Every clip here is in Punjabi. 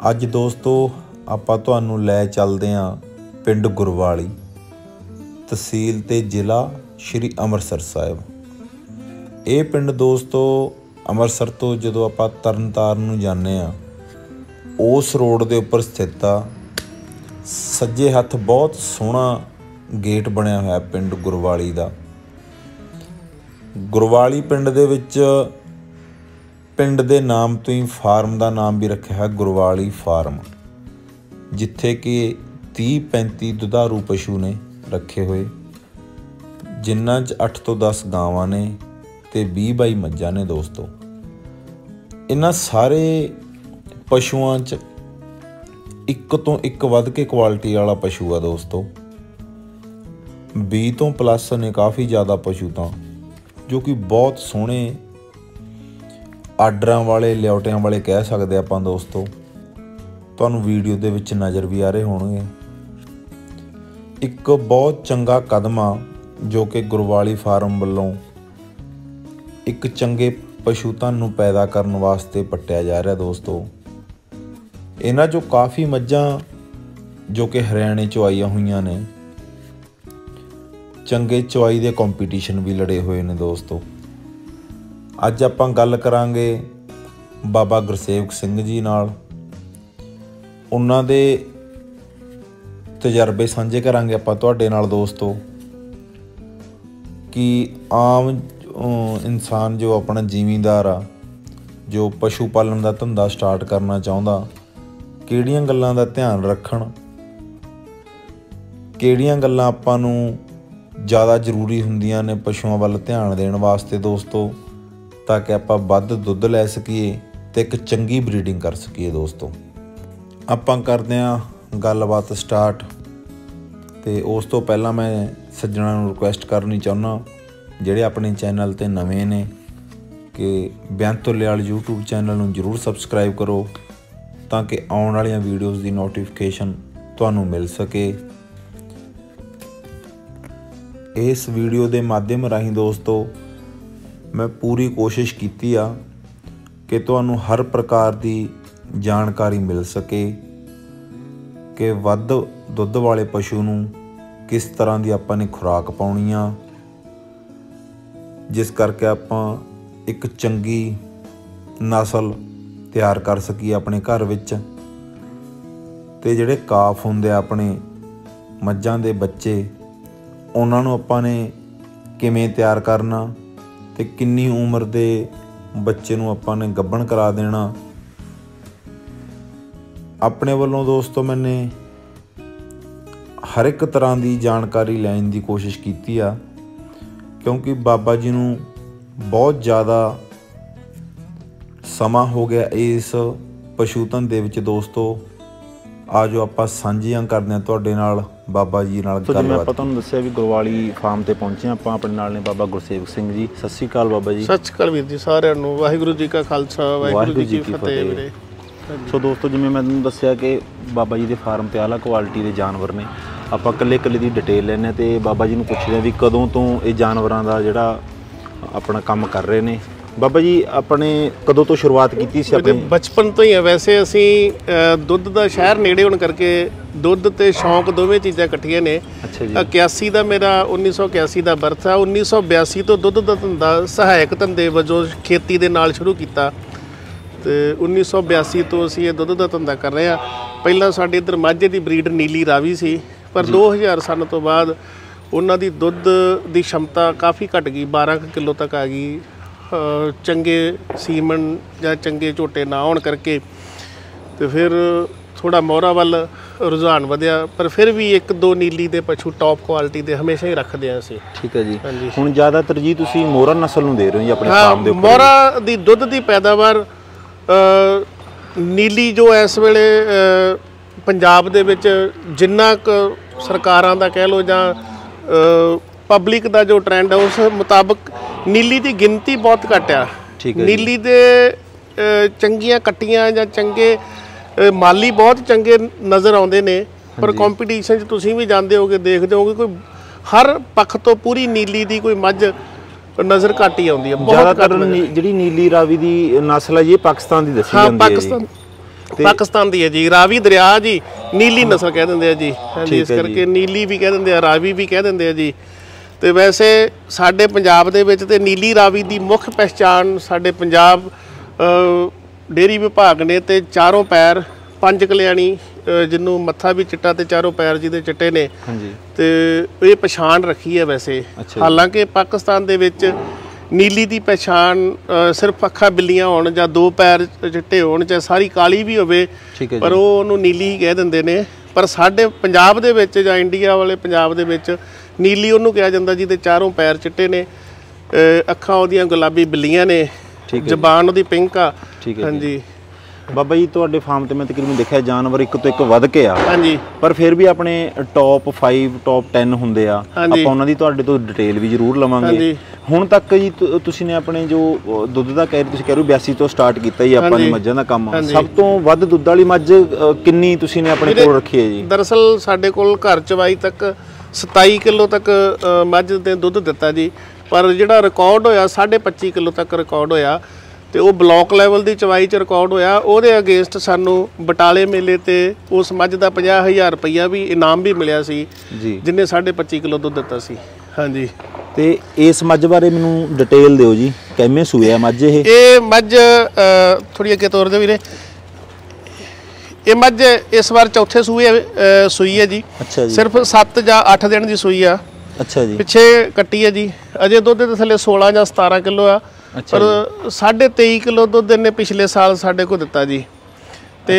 ਅੱਜ ਦੋਸਤੋ, ਆਪਾਂ ਤੁਹਾਨੂੰ ਲੈ ਚੱਲਦੇ ਹਾਂ ਪਿੰਡ ਗੁਰਵਾਲੀ, ਤਹਿਸੀਲ ਤੇ ਜ਼ਿਲ੍ਹਾ ਸ਼੍ਰੀ ਅੰਮ੍ਰਿਤਸਰ ਸਾਹਿਬ। ਇਹ ਪਿੰਡ ਦੋਸਤੋ, ਅੰਮ੍ਰਿਤਸਰ ਤੋਂ ਜਦੋਂ ਆਪਾਂ ਤਰਨਤਾਰਨ ਨੂੰ ਜਾਂਦੇ ਆ ਉਸ ਰੋਡ ਦੇ ਉੱਪਰ ਸਥਿਤ ਆ। ਸੱਜੇ ਹੱਥ ਬਹੁਤ ਸੋਹਣਾ ਗੇਟ ਬਣਿਆ ਹੋਇਆ ਪਿੰਡ ਗੁਰਵਾਲੀ ਦਾ। ਗੁਰਵਾਲੀ ਪਿੰਡ ਦੇ ਵਿੱਚ ਪਿੰਡ ਦੇ ਨਾਮ ਤੋਂ ਹੀ ਫਾਰਮ ਦਾ ਨਾਮ ਵੀ ਰੱਖਿਆ ਹੈ, ਗੁਰਵਾਲੀ ਫਾਰਮ, ਜਿੱਥੇ ਕਿ 30 35 ਦੁਧਾਰੂ ਪਸ਼ੂ ਨੇ ਰੱਖੇ ਹੋਏ, ਜਿਨ੍ਹਾਂ 'ਚ 8 ਤੋਂ 10 ਗਾਵਾਂ ਨੇ ਤੇ 20 ਬਾਈ ਮੱਝਾਂ ਨੇ ਦੋਸਤੋ। ਇਹਨਾਂ ਸਾਰੇ ਪਸ਼ੂਆਂ 'ਚ ਇੱਕ ਤੋਂ ਇੱਕ ਵੱਧ ਕੇ ਕੁਆਲਿਟੀ ਵਾਲਾ ਪਸ਼ੂ ਆ ਦੋਸਤੋ। 20 ਤੋਂ ਪਲੱਸ ਨੇ ਕਾਫੀ ਜ਼ਿਆਦਾ ਪਸ਼ੂ ਤਾਂ, ਜੋ ਕਿ ਬਹੁਤ ਸੋਹਣੇ ਆਰਡਰਾਂ ਵਾਲੇ, ਲਿਆਉਟਿਆਂ ਵਾਲੇ ਕਹਿ ਸਕਦੇ ਆਪਾਂ ਦੋਸਤੋ। ਤੁਹਾਨੂੰ ਵੀਡੀਓ ਦੇ ਵਿੱਚ ਨਜ਼ਰ ਵੀ ਆ ਰਹੇ ਹੋਣਗੇ। ਇੱਕ ਬਹੁਤ ਚੰਗਾ ਕਦਮ ਆ, ਜੋ ਕਿ ਗੁਰਵਾਲੀ ਫਾਰਮ ਵੱਲੋਂ ਇੱਕ ਚੰਗੇ ਪਸ਼ੂ ਧਨ ਨੂੰ ਪੈਦਾ ਕਰਨ ਵਾਸਤੇ ਪੱਟਿਆ ਜਾ ਰਿਹਾ ਦੋਸਤੋ। ਇਹਨਾਂ ਚੋਂ ਕਾਫੀ ਮੱਝਾਂ, ਜੋ ਕਿ ਹਰਿਆਣੇ ਚੋਂ ਆਈਆਂ ਹੋਈਆਂ ਨੇ। ਚੰਗੇ ਚੁਆਈ ਦੇ ਕੰਪੀਟੀਸ਼ਨ ਵੀ ਲੜੇ ਹੋਏ ਨੇ ਦੋਸਤੋ। ਅੱਜ ਆਪਾਂ ਗੱਲ ਕਰਾਂਗੇ ਬਾਬਾ ਗੁਰਸੇਵਕ ਸਿੰਘ ਜੀ ਨਾਲ। ਉਹਨਾਂ ਦੇ ਤਜਰਬੇ ਸਾਂਝੇ ਕਰਾਂਗੇ ਆਪਾਂ ਤੁਹਾਡੇ ਨਾਲ ਦੋਸਤੋ। ਕਿ ਆਮ ਇਨਸਾਨ ਜੋ ਆਪਣਾ ਜ਼ਿਮੀਂਦਾਰ ਆ, ਜੋ ਪਸ਼ੂ ਪਾਲਣ ਦਾ ਧੰਦਾ ਸਟਾਰਟ ਕਰਨਾ ਚਾਹੁੰਦਾ, ਕਿਹੜੀਆਂ ਗੱਲਾਂ ਦਾ ਧਿਆਨ ਰੱਖਣ, ਕਿਹੜੀਆਂ ਗੱਲਾਂ ਆਪਾਂ ਨੂੰ ਜ਼ਿਆਦਾ ਜ਼ਰੂਰੀ ਹੁੰਦੀਆਂ ਨੇ ਪਸ਼ੂਆਂ ਵੱਲ ਧਿਆਨ ਦੇਣ ਵਾਸਤੇ ਦੋਸਤੋ। ਤਾਂ ਕਿ ਆਪਾਂ ਵੱਧ ਦੁੱਧ ਲੈ ਸਕੀਏ ਤੇ ਇੱਕ ਚੰਗੀ ਬਰੀਡਿੰਗ ਕਰ ਸਕੀਏ ਦੋਸਤੋ। ਆਪਾਂ ਕਰਦੇ ਹਾਂ ਗੱਲਬਾਤ ਸਟਾਰਟ ਤੇ ਉਸ ਤੋਂ ਪਹਿਲਾਂ ਮੈਂ ਸੱਜਣਾ ਨੂੰ ਰਿਕੁਐਸਟ ਕਰਨੀ ਚਾਹੁੰਦਾ ਜਿਹੜੇ ਆਪਣੇ ਚੈਨਲ ਤੇ ਨਵੇਂ ਨੇ, ਕਿ ਬਿਆੰਤੋ ਲਿਆਲ YouTube ਚੈਨਲ ਨੂੰ ਜਰੂਰ ਸਬਸਕ੍ਰਾਈਬ ਕਰੋ, ਤਾਂ ਕਿ ਆਉਣ ਵਾਲੀਆਂ ਵੀਡੀਓਜ਼ ਦੀ ਨੋਟੀਫਿਕੇਸ਼ਨ ਤੁਹਾਨੂੰ ਮਿਲ ਸਕੇ। ਇਸ ਵੀਡੀਓ ਦੇ ਮਾਧਿਅਮ ਰਾਹੀਂ ਦੋਸਤੋ ਮੈਂ ਪੂਰੀ ਕੋਸ਼ਿਸ਼ ਕੀਤੀ ਆ ਕਿ ਤੁਹਾਨੂੰ ਹਰ ਪ੍ਰਕਾਰ ਦੀ ਜਾਣਕਾਰੀ ਮਿਲ ਸਕੇ ਕਿ ਵੱਧ ਦੁੱਧ ਵਾਲੇ ਪਸ਼ੂ ਨੂੰ ਕਿਸ ਤਰ੍ਹਾਂ ਦੀ ਆਪਾਂ ਨੇ ਖੁਰਾਕ ਪਾਉਣੀ ਆ, ਜਿਸ ਕਰਕੇ ਆਪਾਂ ਇੱਕ ਚੰਗੀ ਨਸਲ ਤਿਆਰ ਕਰ ਸਕੀਏ ਆਪਣੇ ਘਰ ਵਿੱਚ। ਤੇ ਜਿਹੜੇ ਕਾਫ ਹੁੰਦੇ ਆ ਆਪਣੇ ਮੱਝਾਂ ਦੇ ਬੱਚੇ, ਉਹਨਾਂ ਨੂੰ ਆਪਾਂ ਨੇ ਕਿਵੇਂ ਤਿਆਰ ਕਰਨਾ ਤੇ ਕਿੰਨੀ ਉਮਰ ਦੇ ਬੱਚੇ ਨੂੰ ਆਪਾਂ ਨੇ ਗੱਭਣ ਕਰਾ ਦੇਣਾ। ਆਪਣੇ ਵੱਲੋਂ ਦੋਸਤੋ, ਮੈਨੇ ਹਰ ਇੱਕ ਤਰ੍ਹਾਂ ਦੀ ਜਾਣਕਾਰੀ ਲੈਣ ਦੀ ਕੋਸ਼ਿਸ਼ ਕੀਤੀ ਆ, ਕਿਉਂਕਿ ਬਾਬਾ ਜੀ ਨੂੰ ਬਹੁਤ ਜ਼ਿਆਦਾ ਸਮਾਂ ਹੋ ਗਿਆ ਇਸ ਪਸ਼ੂ ਧੰਦੇ ਵਿੱਚ ਦੋਸਤੋ। ਆਜੋ ਆਪਾਂ ਸਾਂਝੀਆਂ ਕਰਦੇ ਹਾਂ ਤੁਹਾਡੇ ਨਾਲ ਬਾਬਾ ਜੀ ਨਾਲ ਤੋ ਜਿਵੇਂ ਆਪਾਂ ਗੱਲਬਾਤ। ਤੁਹਾਨੂੰ ਦੱਸਿਆ ਵੀ ਗੁਰਵਾਲੀ ਫਾਰਮ ਤੇ ਪਹੁੰਚੇ ਹਾਂ। ਆਪਾਂ ਆਪਣੇ ਨਾਲ ਨੇ ਬਾਬਾ ਗੁਰਸੇਵਕ ਸਿੰਘ ਜੀ। ਸਤਿ ਸ਼੍ਰੀ ਅਕਾਲ ਬਾਬਾ ਜੀ। ਸਤਿ ਸ਼੍ਰੀ ਅਕਾਲ ਵੀਰ ਜੀ ਸਾਰਿਆਂ ਨੂੰ। ਵਾਹਿਗੁਰੂ ਜੀ ਕਾ ਖਾਲਸਾ ਵਾਹਿਗੁਰੂ ਜੀ ਕੀ ਫਤਿਹ ਵੀਰੇ। ਸੋ ਦੋਸਤੋ ਜਿਵੇਂ ਮੈਂ ਤੁਹਾਨੂੰ ਦੱਸਿਆ ਕਿ ਬਾਬਾ ਜੀ ਦੇ ਫਾਰਮ ਤੇ ਆਲਾ ਕੁਆਲਿਟੀ ਦੇ ਜਾਨਵਰ ਨੇ। ਆਪਾਂ ਇਕੱਲੇ ਇਕੱਲੇ ਦੀ ਡਿਟੇਲ ਲੈਣੇ ਤੇ ਬਾਬਾ ਜੀ ਨੂੰ ਪੁੱਛਦੇ ਹਾਂ ਵੀ ਕਦੋਂ ਤੋਂ ਇਹ ਜਾਨਵਰਾਂ ਦਾ ਜਿਹੜਾ ਆਪਣਾ ਕੰਮ ਕਰ ਰਹੇ ਨੇ। ਬਾਬਾ ਜੀ ਆਪਣੇ ਕਦੋਂ ਤੋਂ ਸ਼ੁਰੂਆਤ ਕੀਤੀ ਸੀ ਆਪਣੀ? ਬਚਪਨ ਤੋਂ ਹੀ ਹੈ ਵੈਸੇ ਅਸੀਂ ਦੁੱਧ ਦਾ ਸ਼ਹਿਰ ਨੇੜੇ ਹੋਣ ਕਰਕੇ ਦੁੱਧ ਤੇ ਸ਼ੌਂਕ ਦੋਵੇਂ ਚੀਜ਼ਾਂ ਇਕੱਠੀਆਂ ਨੇ। ਅੱਛਾ ਜੀ। 81 ਦਾ ਮੇਰਾ 1981 ਦਾ ਬਰਥ ਆ। 1982 ਤੋਂ ਦੁੱਧ ਦਾ ਧੰਦਾ ਸਹਾਇਕ ਧੰਦੇ ਵਜੋਂ ਖੇਤੀ ਦੇ ਨਾਲ ਸ਼ੁਰੂ ਕੀਤਾ। ਤੇ 1982 ਤੋਂ ਅਸੀਂ ਇਹ ਦੁੱਧ ਦਾ ਧੰਦਾ ਕਰ ਰਹੇ ਆ ਪਹਿਲਾਂ ਸਾਡੇ ਇੱਧਰ ਮਾਝੇ ਦੀ ਬਰੀਡ ਨੀਲੀ ਰਾਵੀ ਸੀ ਪਰ 2000 ਸਨ ਤੋਂ ਬਾਅਦ ਉਹਨਾਂ ਦੀ ਦੁੱਧ ਦੀ ਸ਼ਮਤਾ ਕਾਫੀ ਘਟ ਗਈ 12 ਕੁ ਕਿਲੋ ਤੱਕ ਆ ਗਈ। ਚੰਗੇ ਸੀਮਨ ਜਾਂ ਚੰਗੇ ਝੋਟੇ ਨਾ ਹੋਣ ਕਰਕੇ ਤੇ ਫਿਰ ਥੋੜਾ ਮੋਹਰਾ ਵੱਲ ਰੁਝਾਨ ਵਧਿਆ ਪਰ ਫਿਰ ਵੀ ਇੱਕ ਦੋ ਨੀਲੀ ਦੇ ਪਸ਼ੂ ਟੌਪ ਕੁਆਲਿਟੀ ਦੇ ਹਮੇਸ਼ਾ ਹੀ ਰੱਖਦੇ ਆ ਅਸੀਂ। ਠੀਕ ਹੈ ਜੀ। ਹਾਂਜੀ। ਹੁਣ ਜ਼ਿਆਦਾਤਰ ਜੀ ਤੁਸੀਂ ਮੋਹਰਾ ਨਸਲ ਨੂੰ ਦੇ ਰਹੇ ਹੋ ਜੀ ਆਪਣੇ ਫਾਰਮ ਦੇ ਉੱਪਰ। ਮੋਹਰਾ ਦੀ ਦੁੱਧ ਦੀ ਪੈਦਾਵਾਰ ਅ, ਨੀਲੀ ਜੋ ਇਸ ਵੇਲੇ ਪੰਜਾਬ ਦੇ ਵਿੱਚ ਜਿੰਨਾ ਕੁ ਸਰਕਾਰਾਂ ਦਾ ਕਹਿ ਲੋ ਜਾਂ ਪਬਲਿਕ ਦਾ ਜੋ ਟ੍ਰੈਂਡ ਹੈ ਉਸ ਮੁਤਾਬਕ ਨੀਲੀ ਦੀ ਗਿਣਤੀ ਬਹੁਤ ਘੱਟ ਆ। ਠੀਕ ਹੈ। ਨੀਲੀ ਦੇ ਚੰਗੀਆਂ ਕੱਟੀਆਂ ਜਾਂ ਚੰਗੇ ਮਾਲੀ ਬਹੁਤ ਚੰਗੇ ਨਜ਼ਰ ਆਉਂਦੇ ਨੇ ਪਰ ਕੰਪੀਟੀਸ਼ਨ 'ਚ ਤੁਸੀਂ ਵੀ ਜਾਂਦੇ ਹੋਗੇ ਦੇਖਦੇ ਹੋਗੇ ਕੋਈ ਹਰ ਪੱਖ ਤੋਂ ਪੂਰੀ ਨੀਲੀ ਦੀ ਕੋਈ ਮੱਝ ਨਜ਼ਰ ਘੱਟ ਹੀ ਆਉਂਦੀ ਹੈ ਜ਼ਿਆਦਾਤਰ ਜਿਹੜੀ ਨੀਲੀ ਰਾਵੀ ਦੀ ਨਸਲ ਹੈ ਜੀ ਇਹ ਪਾਕਿਸਤਾਨ ਦੀ ਦੱਸੀ ਹਾਂ ਜਾਂਦੀ ਹੈ ਜੀ। ਪਾਕਿਸਤਾਨ ਪਾਕਿਸਤਾਨ ਦੀ ਹੈ ਜੀ ਰਾਵੀ ਦਰਿਆ ਜੀ ਨੀਲੀ ਨਸਲ ਕਹਿ ਦਿੰਦੇ ਆ ਜੀ। ਹਾਂਜੀ ਇਸ ਹੈ ਕਰਕੇ ਨੀਲੀ ਵੀ ਕਹਿ ਦਿੰਦੇ ਆ ਰਾਵੀ ਵੀ ਕਹਿ ਦਿੰਦੇ ਆ ਜੀ। ਤੇ ਵੈਸੇ ਸਾਡੇ ਪੰਜਾਬ ਦੇ ਵਿੱਚ ਤੇ ਨੀਲੀ ਰਾਵੀ ਦੀ ਮੁੱਖ ਪਹਿਚਾਣ ਸਾਡੇ ਪੰਜਾਬ ਅ, ਡੇਅਰੀ ਵਿਭਾਗ ਨੇ ਤੇ ਚਾਰੋਂ ਪੈਰ ਪੰਜ ਕਲਿਆਣੀ ਅ, ਜਿਹਨੂੰ ਮੱਥਾ ਵੀ ਚਿੱਟਾ ਤੇ ਚਾਰੋਂ ਪੈਰ ਜਿਹਦੇ ਚਿੱਟੇ ਨੇ। ਹਾਂਜੀ। ਤੇ ਇਹ ਪਛਾਣ ਰੱਖੀ ਹੈ ਵੈਸੇ। ਜੀ। ਹਾਲਾਂਕਿ ਪਾਕਿਸਤਾਨ ਦੇ ਵਿੱਚ ਨੀਲੀ ਦੀ ਪਛਾਣ ਸਿਰਫ ਅੱਖਾਂ ਬਿੱਲੀਆਂ ਹੋਣ ਜਾਂ ਦੋ ਪੈਰ ਚਿੱਟੇ ਹੋਣ ਚਾਹੇ ਸਾਰੀ ਕਾਲੀ ਵੀ ਹੋਵੇ ਪਰ ਜੀ। ਉਹ ਉਹਨੂੰ ਨੀਲੀ ਹੀ ਕਹਿ ਦਿੰਦੇ ਨੇ। ਪਰ ਸਾਡੇ ਪੰਜਾਬ ਦੇ ਵਿੱਚ ਜਾਂ ਇੰਡੀਆ ਵਾਲੇ ਪੰਜਾਬ ਦੇ ਵਿੱਚ ਨੀਲੀ ਉਹਨੂੰ ਕਿਹਾ ਜਾਂਦਾ ਜਿਹਦੇ ਚਾਰੋਂ ਪੈਰ ਚਿੱਟੇ ਨੇ ਅੱਖਾਂ ਉਹਦੀਆਂ ਗੁਲਾਬੀ ਬਿੱਲੀਆਂ ਨੇ ਠੀਕ ਹੈ ਜ਼ਬਾਨ ਉਹਦੀ ਪਿੰਕ ਆ ਠੀਕ ਹੈ ਜੀ। ਹਾਂਜੀ ਬਾਬਾ ਜੀ ਤੁਹਾਡੇ ਫਾਰਮ ਤੇ ਮੈਂ ਤਕਰੀਬਨ ਦੇਖਿਆ ਜਾਨਵਰ ਇੱਕ ਤੋਂ ਇੱਕ ਵੱਧ ਕੇ ਆ ਹਾਂਜੀ ਪਰ ਫਿਰ ਵੀ ਆਪਣੇ ਟੌਪ 5 ਟੌਪ 10 ਹੁੰਦੇ ਆ। ਆਪਾਂ ਉਹਨਾਂ ਦੀ ਤੁਹਾਡੇ ਤੋਂ ਡਿਟੇਲ ਵੀ ਜ਼ਰੂਰ ਲਵਾਂਗੇ। ਹੁਣ ਤੱਕ ਜੀ ਤੁਸੀਂ ਨੇ ਆਪਣੇ ਜੋ ਦੁੱਧ ਦਾ ਕਹਿ ਰਹੇ ਤੁਸੀਂ ਕਹਿ ਰਹੇ ਹੋ 82 ਤੋਂ ਸਟਾਰਟ ਕੀਤਾ ਜੀ ਆਪਾਂ ਨੇ। ਮੱਝਾਂ ਦਾ ਕੰਮ। ਸਭ ਤੋਂ ਵੱਧ ਦੁੱਧ ਵਾਲੀ ਮੱਝ ਕਿੰਨੀ ਤੁਸੀਂ ਨੇ ਆਪਣੇ ਕੋਲ ਰੱਖੀ ਹੈ ਜੀ ਦਰਅਸਲ ਸਾਡੇ ਕੋਲ ਘਰ ਚਵਾਈ ਤੱਕ 27 ਕਿਲੋ ਤੱਕ ਮੱਝ ਦੇ ਦੁੱਧ ਦਿੱਤਾ ਜੀ। ਪਰ ਜਿਹੜਾ ਰਿਕਾਰਡ ਹੋਇਆ 25.5 ਕਿਲੋ ਤੱਕ ਰਿਕਾਰਡ ਹੋਇਆ ਤੇ ਉਹ ਬਲਾਕ ਲੈਵਲ ਦੀ ਚਵਾਈ ਚ ਰਿਕਾਰਡ ਹੋਇਆ। ਉਹਦੇ ਅਗੇਂਸਟ ਸਾਨੂੰ ਬਟਾਲੇ ਮੇਲੇ ਤੇ ਉਸ ਮੱਝ ਦਾ 50000 ਰੁਪਈਆ ਵੀ ਇਨਾਮ ਵੀ ਮਿਲਿਆ ਸੀ ਜੀ। ਜਿੰਨੇ 25 ਕਿਲੋ ਦੁੱਧ ਦਿੱਤਾ ਸੀ। ਹਾਂਜੀ। ਤੇ ਇਸ ਮੱਝ ਬਾਰੇ ਮੈਨੂੰ ਡਿਟੇਲ ਦਿਓ ਜੀ। ਕਿਵੇਂ ਸੂਏ ਆ ਮੱਝ ਇਹ? ਇਹ ਮੱਝ ਥੋੜੀ ਅੱਗੇ ਤੋਰ ਦੇ ਵੀਰੇ। ਇਹ ਮੱਝ ਇਸ ਵਾਰ ਚੌਥੇ ਸੂਏ ਸੂਈ ਹੈ ਜੀ। ਸਿਰਫ 7 ਜਾਂ 8 ਦਿਨ ਦੀ ਸੂਈ ਆ। ਅੱਛਾ ਜੀ। ਪਿੱਛੇ ਕੱਟੀ ਹੈ ਜੀ। ਅਜੇ ਦੁੱਧ ਦੇ ਥੱਲੇ 16 ਜਾਂ 17 ਕਿਲੋ ਆ। ਪਰ 23.5 ਕਿਲੋ ਦੁੱਧ ਇਹਨੇ ਪਿਛਲੇ ਸਾਲ ਸਾਡੇ ਕੋਲ ਦਿੱਤਾ ਜੀ। ਤੇ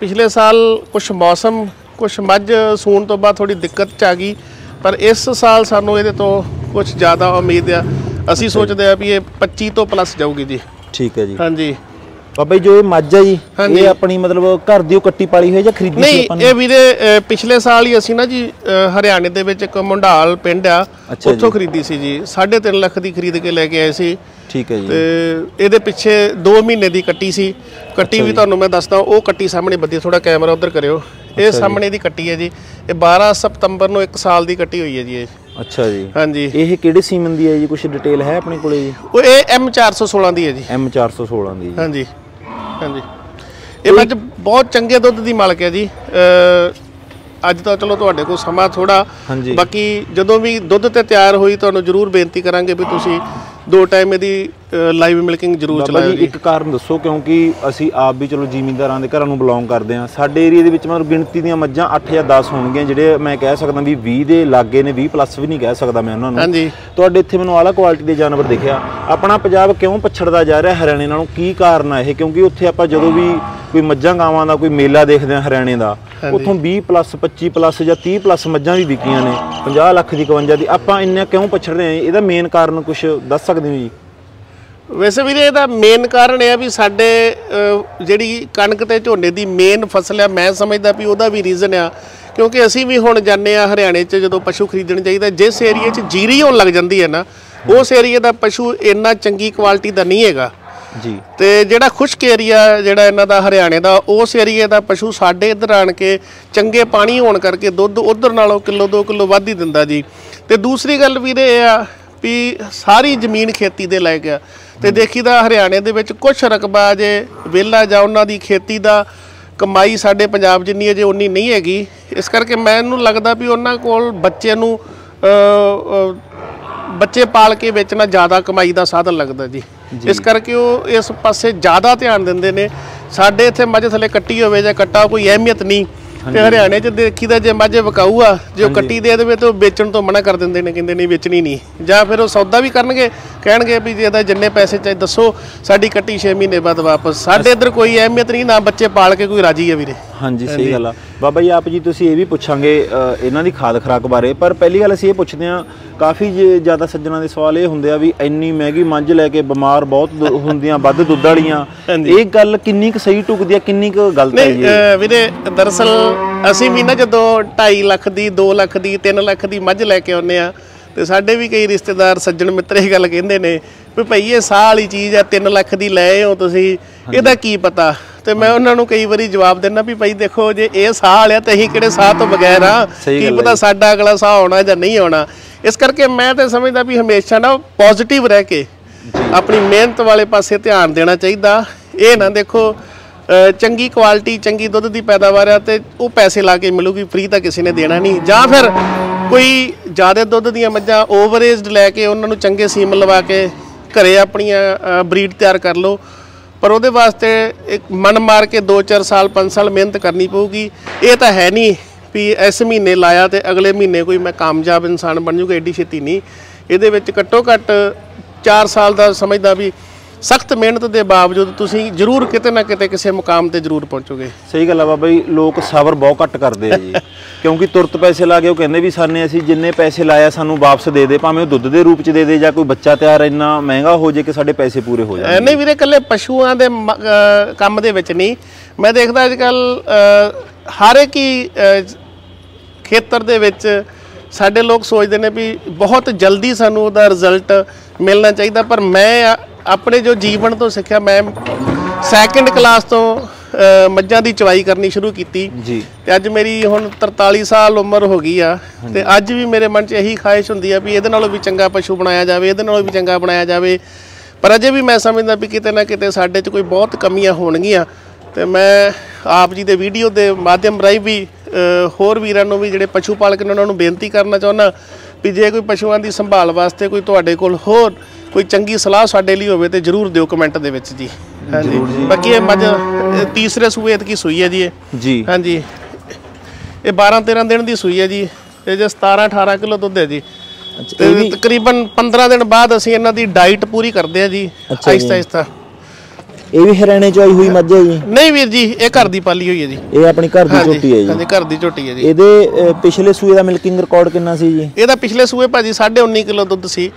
ਪਿਛਲੇ ਸਾਲ ਕੁਝ ਮੌਸਮ ਕੁਝ ਮੱਝ ਸੂਣ ਤੋਂ ਬਾਅਦ ਥੋੜੀ ਦਿੱਕਤ ਚ ਆ ਗਈ। ਪਰ ਇਸ ਸਾਲ ਸਾਨੂੰ ਇਹਦੇ ਤੋਂ ਕੁਝ ਜ਼ਿਆਦਾ ਉਮੀਦ ਆ। ਅਸੀਂ ਸੋਚਦੇ ਆ ਵੀ ਇਹ 25 ਤੋਂ ਪਲੱਸ ਜਾਊਗੀ ਜੀ। ਠੀਕ ਹੈ ਜੀ। ਹਾਂਜੀ। ਬਾਬਾ ਜੀ ਜੋ ਇਹ ਮੱਝ ਹੈ ਜੀ। ਇਹ ਆਪਣੀ ਮਤਲਬ ਘਰ ਦੀ ਉਹ ਕੱਟੀ ਪਾਲੀ ਹੋਈ ਜਾਂ ਖਰੀਦੀ ਸੀ ਨਹੀਂ ਆਪਾਂ ਨੇ? ਇਹ ਵੀਰੇ ਪਿਛਲੇ ਸਾਲ ਹੀ ਅਸੀਂ ਨਾ ਜੀ ਹਰਿਆਣੇ ਦੇ ਵਿੱਚ ਇੱਕ ਮੁੰਡਾਲ ਪਿੰਡ ਆ। ਉੱਥੋਂ ਖਰੀਦੀ ਸੀ ਜੀ। 3.5 ਲੱਖ ਦੀ ਖਰੀਦ ਕੇ ਲੈ ਕੇ ਆਏ ਸੀ। ਠੀਕ ਹੈ ਜੀ। ਤੇ ਇਹਦੇ ਪਿੱਛੇ 2 ਮਹੀਨੇ ਦੀ ਕੱਟੀ ਸੀ। ਕੱਟੀ ਵੀ ਤੁਹਾਨੂੰ ਮੈਂ ਦੱਸਦਾ ਉਹ ਕੱਟੀ ਸਾਹਮਣੇ ਬੱਦੀ ਥੋੜਾ ਕੈਮਰਾ ਉਧਰ ਕਰਿਓ। ਇਹ ਸਾਹਮਣੇ ਦੀ ਕੱਟੀ ਹੈ ਜੀ। ਇਹ 12 ਸਤੰਬਰ ਨੂੰ 1 ਸਾਲ ਦੀ ਕੱਟੀ ਹੋਈ ਹੈ ਜੀ ਇਹ। ਅੱਛਾ ਜੀ। ਹਾਂਜੀ। ਇਹ ਕਿਹੜੇ ਸੀਮਨ ਦੀ ਹੈ ਜੀ? ਕੁਝ ਡਿਟੇਲ ਹੈ ਆਪਣੇ ਕੋਲੇ ਜੀ? ਉਹ ਇਹ M 416 ਦੀ ਹੈ ਜੀ। M 416 ਦੀ ਜੀ। ਹਾਂਜੀ। ਹਾਂਜੀ। ਇਹ ਮੱਝ ਬਹੁਤ ਚੰਗੇ ਦੁੱਧ ਦੀ ਮਾਲਕ ਹੈ ਜੀ। ਅ, ਅੱਜ ਤਾਂ ਚਲੋ ਤੁਹਾਡੇ ਕੋਲ ਸਮਾਂ ਥੋੜਾ। ਬਾਕੀ ਜਦੋਂ ਵੀ ਦੁੱਧ ਤੇ ਤਿਆਰ ਹੋਈ ਤੁਹਾਨੂੰ ਜ਼ਰੂਰ ਬੇਨਤੀ ਕਰਾਂਗੇ ਵੀ ਤੁਸੀਂ ਦੋ ਟਾਈਮ ਇਹਦੀ ਲਾਈਵ ਮਿਲਕਿੰਗ ਜ਼ਰੂਰ ਬਾਬਾ ਚਲਾਇਓ ਜੀ। ਇੱਕ ਕਾਰਨ ਦੱਸੋ ਕਿਉਂਕਿ ਅਸੀਂ ਆਪ ਵੀ ਚਲੋ ਜ਼ਿਮੀਂਦਾਰਾਂ ਦੇ ਘਰਾਂ ਨੂੰ ਬਿਲੋਂਗ ਕਰਦੇ ਹਾਂ। ਸਾਡੇ ਏਰੀਆ ਦੇ ਵਿੱਚ ਮਤਲਬ ਗਿਣਤੀ ਦੀਆਂ ਮੱਝਾਂ 8 ਜਾਂ 10 ਹੋਣਗੀਆਂ ਜਿਹੜੇ ਮੈਂ ਕਹਿ ਸਕਦਾ ਵੀ 20 ਦੇ ਲਾਗੇ ਨੇ 20 ਪਲੱਸ ਵੀ ਨਹੀਂ ਕਹਿ ਸਕਦਾ ਮੈਂ ਉਹਨਾਂ ਨੂੰ। ਹਾਂਜੀ। ਤੁਹਾਡੇ ਇੱਥੇ ਮੈਨੂੰ ਆਲਾ ਕੁਆਲਿਟੀ ਦੇ ਜਾਨਵਰ ਦਿਖਿਆ। ਆਪਣਾ ਪੰਜਾਬ ਕਿਉਂ ਪਛੜਦਾ ਜਾ ਰਿਹਾ ਹਰਿਆਣੇ ਨਾਲੋਂ? ਕੀ ਕਾਰਨ ਆ ਇਹ? ਕਿਉਂਕਿ ਉੱਥੇ ਆਪਾਂ ਜਦੋਂ ਵੀ ਕੋਈ ਮੱਝਾਂ ਗਾਵਾਂ ਦਾ ਕੋਈ ਮੇਲਾ ਦੇਖਦੇ ਹਾਂ ਹਰਿਆਣੇ ਦਾ ਉੱਥੋਂ 20 ਪਲੱਸ 25 ਪਲੱਸ ਜਾਂ 30 ਪਲੱਸ ਮੱਝਾਂ ਵੀ ਵਿਕੀਆਂ ਨੇ। 50 ਲੱਖ ਦੀ 51 ਦੀ। ਆਪਾਂ ਇੰਨਾ ਕਿਉਂ ਪਛੜ ਰਹੇ ਹਾਂ? ਇਹਦਾ ਮੇਨ ਕਾਰਨ ਕੁਝ ਦੱਸ ਸਕਦੇ ਹੋ ਜੀ? ਵੈਸੇ ਵੀਰੇ ਇਹਦਾ ਮੇਨ ਕਾਰਨ ਇਹ ਆ ਵੀ ਸਾਡੇ ਜਿਹੜੀ ਕਣਕ ਤੇ ਝੋਨੇ ਦੀ ਮੇਨ ਫਸਲ ਆ ਮੈਂ ਸਮਝਦਾ ਵੀ ਉਹਦਾ ਵੀ ਰੀਜ਼ਨ ਆ। ਕਿਉਂਕਿ ਅਸੀਂ ਵੀ ਹੁਣ ਜਾਂਦੇ ਆ ਹਰਿਆਣੇ 'ਚ ਜਦੋਂ ਪਸ਼ੂ ਖਰੀਦਣ ਚਾਹੀਦਾ ਜਿਸ ਏਰੀਏ 'ਚ ਜੀਰੀ ਹੋਣ ਲੱਗ ਜਾਂਦੀ ਹੈ ਨਾ ਉਸ ਏਰੀਏ ਦਾ ਪਸ਼ੂ ਇੰਨਾ ਚੰਗੀ ਕੁਆਲਿਟੀ ਦਾ ਨਹੀਂ ਹੈਗਾ। ਜੀ। ਤੇ ਜਿਹੜਾ ਖੁਸ਼ਕ ਏਰੀਆ ਜਿਹੜਾ ਇਹਨਾਂ ਦਾ ਹਰਿਆਣੇ ਦਾ ਉਸ ਏਰੀਏ ਦਾ ਪਸ਼ੂ ਸਾਡੇ ਇੱਧਰ ਆਣ ਕੇ ਚੰਗੇ ਪਾਣੀ ਹੋਣ ਕਰਕੇ ਦੁੱਧ ਉਧਰ ਨਾਲੋਂ ਕਿਲੋ 2 ਕਿਲੋ ਵੱਧ ਹੀ ਦਿੰਦਾ ਜੀ। ਤੇ ਦੂਸਰੀ ਗੱਲ ਵੀਰੇ ਇਹ ਆ ਵੀ ਸਾਰੀ ਜ਼ਮੀਨ ਖੇਤੀ ਦੇ ਲੈ ਗਿਆ ਤੇ ਦੇਖੀਦਾ ਹਰਿਆਣੇ ਦੇ ਵਿੱਚ ਕੁਝ ਰਕਬਾ ਜੇ ਵਿਹਲਾ ਜਾਂ ਉਹਨਾਂ ਦੀ ਖੇਤੀ ਦਾ ਕਮਾਈ ਸਾਡੇ ਪੰਜਾਬ ਜਿੰਨੀ ਅਜੇ ਉਨੀ ਨਹੀਂ ਹੈਗੀ। ਇਸ ਕਰਕੇ ਮੈਨੂੰ ਲੱਗਦਾ ਵੀ ਉਹਨਾਂ ਕੋਲ ਬੱਚੇ ਨੂੰ ਬੱਚੇ ਪਾਲ ਕੇ ਵੇਚਣਾ ਜ਼ਿਆਦਾ ਕਮਾਈ ਦਾ ਸਾਧਨ ਲੱਗਦਾ ਜੀ। ਇਸ ਕਰਕੇ ਉਹ ਇਸ ਪਾਸੇ ਜ਼ਿਆਦਾ ਧਿਆਨ ਦਿੰਦੇ ਨੇ। ਸਾਡੇ ਇੱਥੇ ਮੱਝ ਥੱਲੇ ਕੱਟੀ ਹੋਵੇ ਜਾਂ ਕੱਟਾ ਕੋਈ ਅਹਿਮੀਅਤ ਨਹੀਂ। ਤੇ ਹਰਿਆਣੇ 'ਚ ਦੇਖੀਦਾ ਜੇ ਮੱਝ ਵਿਕਾਊ ਆ ਜੇ ਉਹ ਕੱਟੀ ਦੇ ਦੇਵੇ ਤੇ ਉਹ ਵੇਚਣ ਤੋਂ ਮਨਾ ਕਰ ਦਿੰਦੇ ਨੇ ਕਹਿੰਦੇ ਨਹੀਂ ਵੇਚਣੀ ਨਹੀਂ। ਜਾਂ ਫਿਰ ਉਹ ਸੌਦਾ ਵੀ ਕਰਨਗੇ ਕਹਿਣਗੇ ਵੀ ਜੇ ਇਹਦਾ ਜਿੰਨੇ ਪੈਸੇ ਚਾਹੇ ਦੱਸੋ ਸਾਡੀ ਕੱਟੀ 6 ਮਹੀਨੇ ਬਾਅਦ ਵਾਪਸ। ਸਾਡੇ ਇੱਧਰ ਕੋਈ ਅਹਿਮੀਅਤ ਨਹੀਂ ਨਾ ਬੱਚੇ ਪਾਲ ਕੇ ਕੋਈ ਰਾਜੀ ਆ ਵੀਰੇ। ਹਾਂਜੀ ਸਹੀ ਗੱਲ ਆ। ਬਾਬਾ ਜੀ ਆਪ ਜੀ ਤੁਸੀਂ ਇਹ ਵੀ ਪੁੱਛਾਂਗੇ ਇਹਨਾਂ ਦੀ ਖਾਦ ਖਰਾਕ ਬਾਰੇ ਪਰ ਪਹਿਲੀ ਗੱਲ ਅਸੀਂ ਇਹ ਪੁੱਛਦੇ ਹਾਂ ਕਾਫੀ ਜ਼ਿਆਦਾ ਸੱਜਣਾ ਦੇ ਸਵਾਲ ਇਹ ਹੁੰਦੇ ਆ ਵੀ ਇੰਨੀ ਮਹਿੰਗੀ ਮੱਝ ਲੈ ਕੇ ਬਿਮਾਰ ਬਹੁਤ ਹੁੰਦੀਆਂ ਵੱਧ ਦੁੱਧ ਵਾਲੀਆਂ। ਇਹ ਗੱਲ ਕਿੰਨੀ ਕੁ ਸਹੀ ਟੁਕਦੀ ਆ ਕਿੰਨੀ ਕੁ ਗਲਤ ਹੈ ਅਹ ਵੀਰੇ ਦਰਅਸਲ ਅਸੀਂ ਵੀ ਨਾ ਜਦੋਂ 2.5 ਲੱਖ ਦੀ 2 ਲੱਖ ਦੀ 3 ਲੱਖ ਦੀ ਮੱਝ ਲੈ ਕੇ ਆਉਂਦੇ ਆ ਤੇ ਸਾਡੇ ਵੀ ਕਈ ਰਿਸ਼ਤੇਦਾਰ ਸੱਜਣ ਮਿੱਤਰ ਇਹ ਗੱਲ ਕਹਿੰਦੇ ਨੇ ਵੀ ਭਈ ਇਹ ਸਾਹ ਵਾਲੀ ਚੀਜ਼ ਆ 3 ਲੱਖ ਦੀ ਲੈ ਹੋ ਤੁਸੀਂ। ਇਹਦਾ ਕੀ ਪਤਾ? ਤੇ ਮੈਂ ਉਹਨਾਂ ਨੂੰ ਕਈ ਵਾਰੀ ਜਵਾਬ ਦਿੰਦਾ ਵੀ ਭਾਈ ਦੇਖੋ ਜੇ ਇਹ ਸਾਹ ਵਾਲਿਆ ਤੇ ਅਸੀਂ ਕਿਹੜੇ ਸਾਹ ਤੋਂ ਬਗੈਰ ਆ? ਕੀ ਪਤਾ ਸਾਡਾ ਅਗਲਾ ਸਾਹ ਆਉਣਾ ਜਾਂ ਨਹੀਂ ਆਉਣਾ। ਇਸ ਕਰਕੇ ਮੈਂ ਤਾਂ ਸਮਝਦਾ ਵੀ ਹਮੇਸ਼ਾ ਨਾ ਪੋਜ਼ਿਟਿਵ ਰਹਿ ਕੇ ਆਪਣੀ ਮਿਹਨਤ ਵਾਲੇ ਪਾਸੇ ਧਿਆਨ ਦੇਣਾ ਚਾਹੀਦਾ। ਇਹ ਨਾ ਦੇਖੋ ਚੰਗੀ ਕੁਆਲਿਟੀ ਚੰਗੀ ਦੁੱਧ ਦੀ ਪੈਦਾਵਾਰ ਆ ਤੇ ਉਹ ਪੈਸੇ ਲਾ ਕੇ ਮਿਲੂਗੀ ਫ੍ਰੀ ਤਾਂ ਕਿਸੇ ਨੇ ਦੇਣਾ ਨਹੀਂ। ਜਾਂ ਫਿਰ ਕੋਈ ਜ਼ਿਆਦਾ ਦੁੱਧ ਦੀਆਂ ਮੱਝਾਂ ਓਵਰਏਜਡ ਲੈ ਕੇ ਉਹਨਾਂ ਨੂੰ ਚੰਗੇ ਸੀਮ ਲਵਾ ਕੇ ਘਰੇ ਆਪਣੀਆਂ ਬਰੀਡ ਤਿਆਰ ਕਰ ਲਓ। ਪਰ ਉਹਦੇ ਵਾਸਤੇ ਇੱਕ ਮਨ ਮਾਰ ਕੇ 2-4 ਸਾਲ 5 ਸਾਲ ਮਿਹਨਤ ਕਰਨੀ ਪਊਗੀ। ਇਹ ਤਾਂ ਹੈ ਨਹੀਂ ਵੀ ਇਸ ਮਹੀਨੇ ਲਾਇਆ ਤੇ ਅਗਲੇ ਮਹੀਨੇ ਕੋਈ ਮੈਂ ਕਾਮਯਾਬ ਇਨਸਾਨ ਬਣ ਜੂਗਾ ਐਡੀ ਛੇਤੀ ਨਹੀਂ। ਇਹਦੇ ਵਿੱਚ ਘੱਟੋ ਘੱਟ 4 ਸਾਲ ਦਾ ਸਮਝਦਾ ਵੀ ਸਖਤ ਮਿਹਨਤ ਦੇ ਬਾਵਜੂਦ ਤੁਸੀਂ ਜ਼ਰੂਰ ਕਿਤੇ ਨਾ ਕਿਤੇ ਕਿਸੇ ਮੁਕਾਮ ਤੇ ਜ਼ਰੂਰ ਪਹੁੰਚੋਗੇ। ਸਹੀ ਗੱਲ ਆ ਬਾਬਾ ਜੀ ਲੋਕ ਸਬਰ ਬਹੁਤ ਘੱਟ ਕਰਦੇ ਆ ਜੀ। ਕਿਉਂਕਿ ਤੁਰਤ ਪੈਸੇ ਲਾ ਕੇ ਉਹ ਕਹਿੰਦੇ ਵੀ ਸਾਨੇ ਅਸੀਂ ਜਿੰਨੇ ਪੈਸੇ ਲਾਇਆ ਸਾਨੂੰ ਵਾਪਸ ਦੇ ਦੇ ਭਾਵੇਂ ਉਹ ਦੁੱਧ ਦੇ ਰੂਪ ਚ ਦੇ ਦੇ ਜਾਂ ਕੋਈ ਬੱਚਾ ਤਿਆਰ ਇੰਨਾ ਮਹਿੰਗਾ ਹੋ ਜੇ ਕਿ ਸਾਡੇ ਪੈਸੇ ਪੂਰੇ ਹੋ ਜਾਣ। ਨਹੀਂ ਵੀਰੇ ਇਕੱਲੇ ਪਸ਼ੂਆਂ ਦੇ ਕੰਮ ਦੇ ਵਿੱਚ ਨਹੀਂ। ਮੈਂ ਦੇਖਦਾ ਅੱਜ ਕੱਲ ਹਰ ਇੱਕ ਹੀ ਖੇਤਰ ਦੇ ਵਿੱਚ ਸਾਡੇ ਲੋਕ ਸੋਚਦੇ ਨੇ ਵੀ ਬਹੁਤ ਜਲਦੀ ਸਾਨੂੰ ਉਹਦਾ ਰਿਜ਼ਲਟ ਮਿਲਣਾ ਚਾਹੀਦਾ ਪਰ ਮੈਂ ਆ- ਆਪਣੇ ਜੋ ਜੀਵਨ ਤੋਂ ਸਿੱਖਿਆ ਮੈਂ ਸੈਕੰਡ ਕਲਾਸ ਤੋਂ ਮੱਝਾਂ ਦੀ ਚਵਾਈ ਕਰਨੀ ਸ਼ੁਰੂ ਕੀਤੀ। ਜੀ। ਤੇ ਅੱਜ ਮੇਰੀ ਹੁਣ 43 ਸਾਲ ਉਮਰ ਹੋ ਗਈ ਆ। ਤੇ ਅੱਜ ਵੀ ਮੇਰੇ ਮਨ 'ਚ ਇਹੀ ਖਾਹਿਸ਼ ਹੁੰਦੀ ਆ ਵੀ ਇਹਦੇ ਨਾਲੋਂ ਵੀ ਚੰਗਾ ਪਸ਼ੂ ਬਣਾਇਆ ਜਾਵੇ ਇਹਦੇ ਨਾਲੋਂ ਵੀ ਚੰਗਾ ਬਣਾਇਆ ਜਾਵੇ। ਪਰ ਅਜੇ ਵੀ ਮੈਂ ਸਮਝਦਾ ਵੀ ਕਿਤੇ ਨਾ ਕਿਤੇ ਸਾਡੇ 'ਚ ਕੋਈ ਬਹੁਤ ਕਮੀਆਂ ਹੋਣਗੀਆਂ। ਤੇ ਮੈਂ ਆਪ ਜੀ ਦੇ ਵੀਡੀਓ ਦੇ ਮਾਧਿਅਮ ਰਾਹੀਂ ਵੀ ਹੋਰ ਵੀਰਾਂ ਨੂੰ ਵੀ ਜਿਹੜੇ ਪਸ਼ੂ ਪਾਲਕ ਨੇ ਉਹਨਾਂ ਨੂੰ ਬੇਨਤੀ ਕਰਨਾ ਚਾਹੁੰਦਾ ਵੀ ਜੇ ਕੋਈ ਪਸ਼ੂਆਂ ਦੀ ਸੰਭਾਲ ਵਾਸਤੇ ਕੋਈ ਤੁਹਾਡੇ ਕੋਲ ਹੋਰ ਕੋਈ ਚੰਗੀ ਸਲਾਹ ਸਾਡੇ ਲਈ ਹੋਵੇ ਤੇ ਜਰੂਰ ਦਿਓ ਕਮੈਂਟ ਦੇ ਵਿੱਚ ਜੀ। ਹਾਂਜੀ। ਬਾਕੀ ਇਹ ਮੱਝ ਤੀਸਰੇ ਸੂਏ ਕੀ ਸੂਈ ਹੈ ਜੀ ਇਹ। ਜੀ। ਹਾਂਜੀ। ਇਹ 12 13 ਦਿਨ ਦੀ ਸੂਈ ਹੈ ਜੀ। ਇਹ ਜੇ 17 18 ਕਿਲੋ ਦੁੱਧ ਹੈ ਜੀ। ਤੇ ਤਕਰੀਬਨ 15 ਦਿਨ ਬਾਅਦ ਅਸੀਂ ਇਹਨਾਂ ਦੀ ਡਾਈਟ ਪੂਰੀ ਕਰਦੇ ਆ ਜੀ। ਅੱਛਾ ਜੀ। ਇਹ ਵੀ ਹਰਿਆਣੇ ਚ ਆਈ ਹੋਈ ਮੱਝ ਹੈ ਜੀ? ਨਹੀਂ ਵੀਰ ਜੀ ਇਹ ਘਰ ਦੀ ਪਾਲੀ ਹੋਈ ਹੈ ਜੀ। ਇਹ ਆਪਣੀ ਘਰ ਦੀ ਝੋਟੀ ਹੈ ਜੀ। ਹਾਂਜੀ ਘਰ ਦੀ ਝੋਟੀ ਹੈ ਜੀ। ਇਹਦੇ ਅ, ਪਿਛਲੇ ਸੂਏ ਦਾ ਮਿਲਕਿੰਗ ਰਿਕਾਰਡ ਕਿੰਨਾ ਸੀ ਜੀ? ਇਹਦਾ ਪਿਛਲੇ ਸੂਏ ਭਾਜੀ 19.5 ਕਿਲੋ ਦੁੱਧ ਸੀ।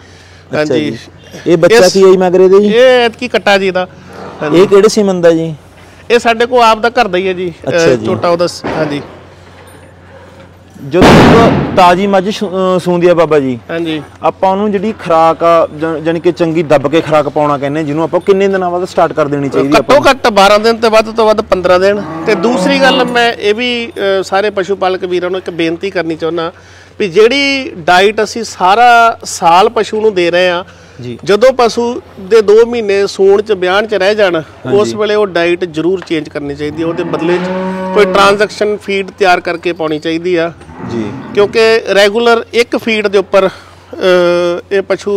ਹਾਂਜੀ। ਜੀ। ਇਹ ਬੱਚਾ ਇਸ- ਕੀ ਹੈ ਜੀ ਮਗਰ ਇਹਦੇ ਜੀ? ਇਹ ਐਤਕੀ ਕੱਟਾ ਜੀ ਦਾ ਹਾਂਜੀ। ਇਹ ਕਿਹੜੇ ਸੀਮਨ ਦਾ ਜੀ? ਇਹ ਸਾਡੇ ਕੋਲ ਆਪ ਦਾ ਘਰ ਦਾ ਹੀ ਹੈ ਜੀ ਅ, ਅੱਛਾ ਜੀ। ਝੋਟਾ ਉਹਦਾ ਸ- ਹਾਂਜੀ। ਜਦੋਂ ਤਾਜੀ ਮੱਝ ਸੂੰਦੀ ਆ ਬਾਬਾ ਜੀ ਹਾਂਜੀ। ਆਪਾਂ ਉਹਨੂੰ ਜਿਹੜੀ ਖਰਾਕ ਆ ਜਾਨੀ ਕਿ ਚੰਗੀ ਦੱਬ ਕੇ ਖਰਾਕ ਪਾਉਣਾ ਕਹਿੰਦੇ ਜਿਹਨੂੰ ਆਪਾਂ ਕਿੰਨੇ ਦਿਨਾਂ ਬਾਅਦ ਸਟਾਰਟ ਕਰ ਦੇਣੀ ਚਾਹੀਦੀ ਆ ਘੱਟੋ ਘੱਟ 12 ਦਿਨ ਤੇ ਵੱਧ ਤੋਂ ਵੱਧ 15 ਦਿਨ। ਤੇ ਦੂਸਰੀ ਗੱਲ ਮੈਂ ਇਹ ਵੀ ਸਾਰੇ ਪਸ਼ੂ ਪਾਲਕ ਵੀਰਾਂ ਨੂੰ ਇੱਕ ਬੇਨਤੀ ਕਰਨੀ ਚਾਹੁੰਦਾ ਵੀ ਜਿਹੜੀ ਡਾਈਟ ਅਸੀਂ ਸਾਰਾ ਸਾਲ ਪਸ਼ੂ ਨੂੰ ਦੇ ਰਹੇ ਆ ਜੀ। ਜਦੋਂ ਪਸ਼ੂ ਦੇ 2 ਮਹੀਨੇ ਸੂਣ ਚ ਬਿਆਨ ਚ ਰਹਿ ਜਾਣ ਉਸ ਵੇਲੇ ਉਹ ਡਾਈਟ ਜ਼ਰੂਰ ਚੇਂਜ ਕਰਨੀ ਚਾਹੀਦੀ ਹੈ ਉਹਦੇ ਬਦਲੇ ਚ ਕੋਈ ਟ੍ਰਾਂਜੈਕਸ਼ਨ ਫੀਡ ਤਿਆਰ ਕਰਕੇ ਪਾਉਣੀ ਚਾਹੀਦੀ ਆ। ਜੀ। ਕਿਉਂਕਿ ਰੈਗੂਲਰ ਇੱਕ ਫੀਡ ਦੇ ਉੱਪਰ ਇਹ ਪਸ਼ੂ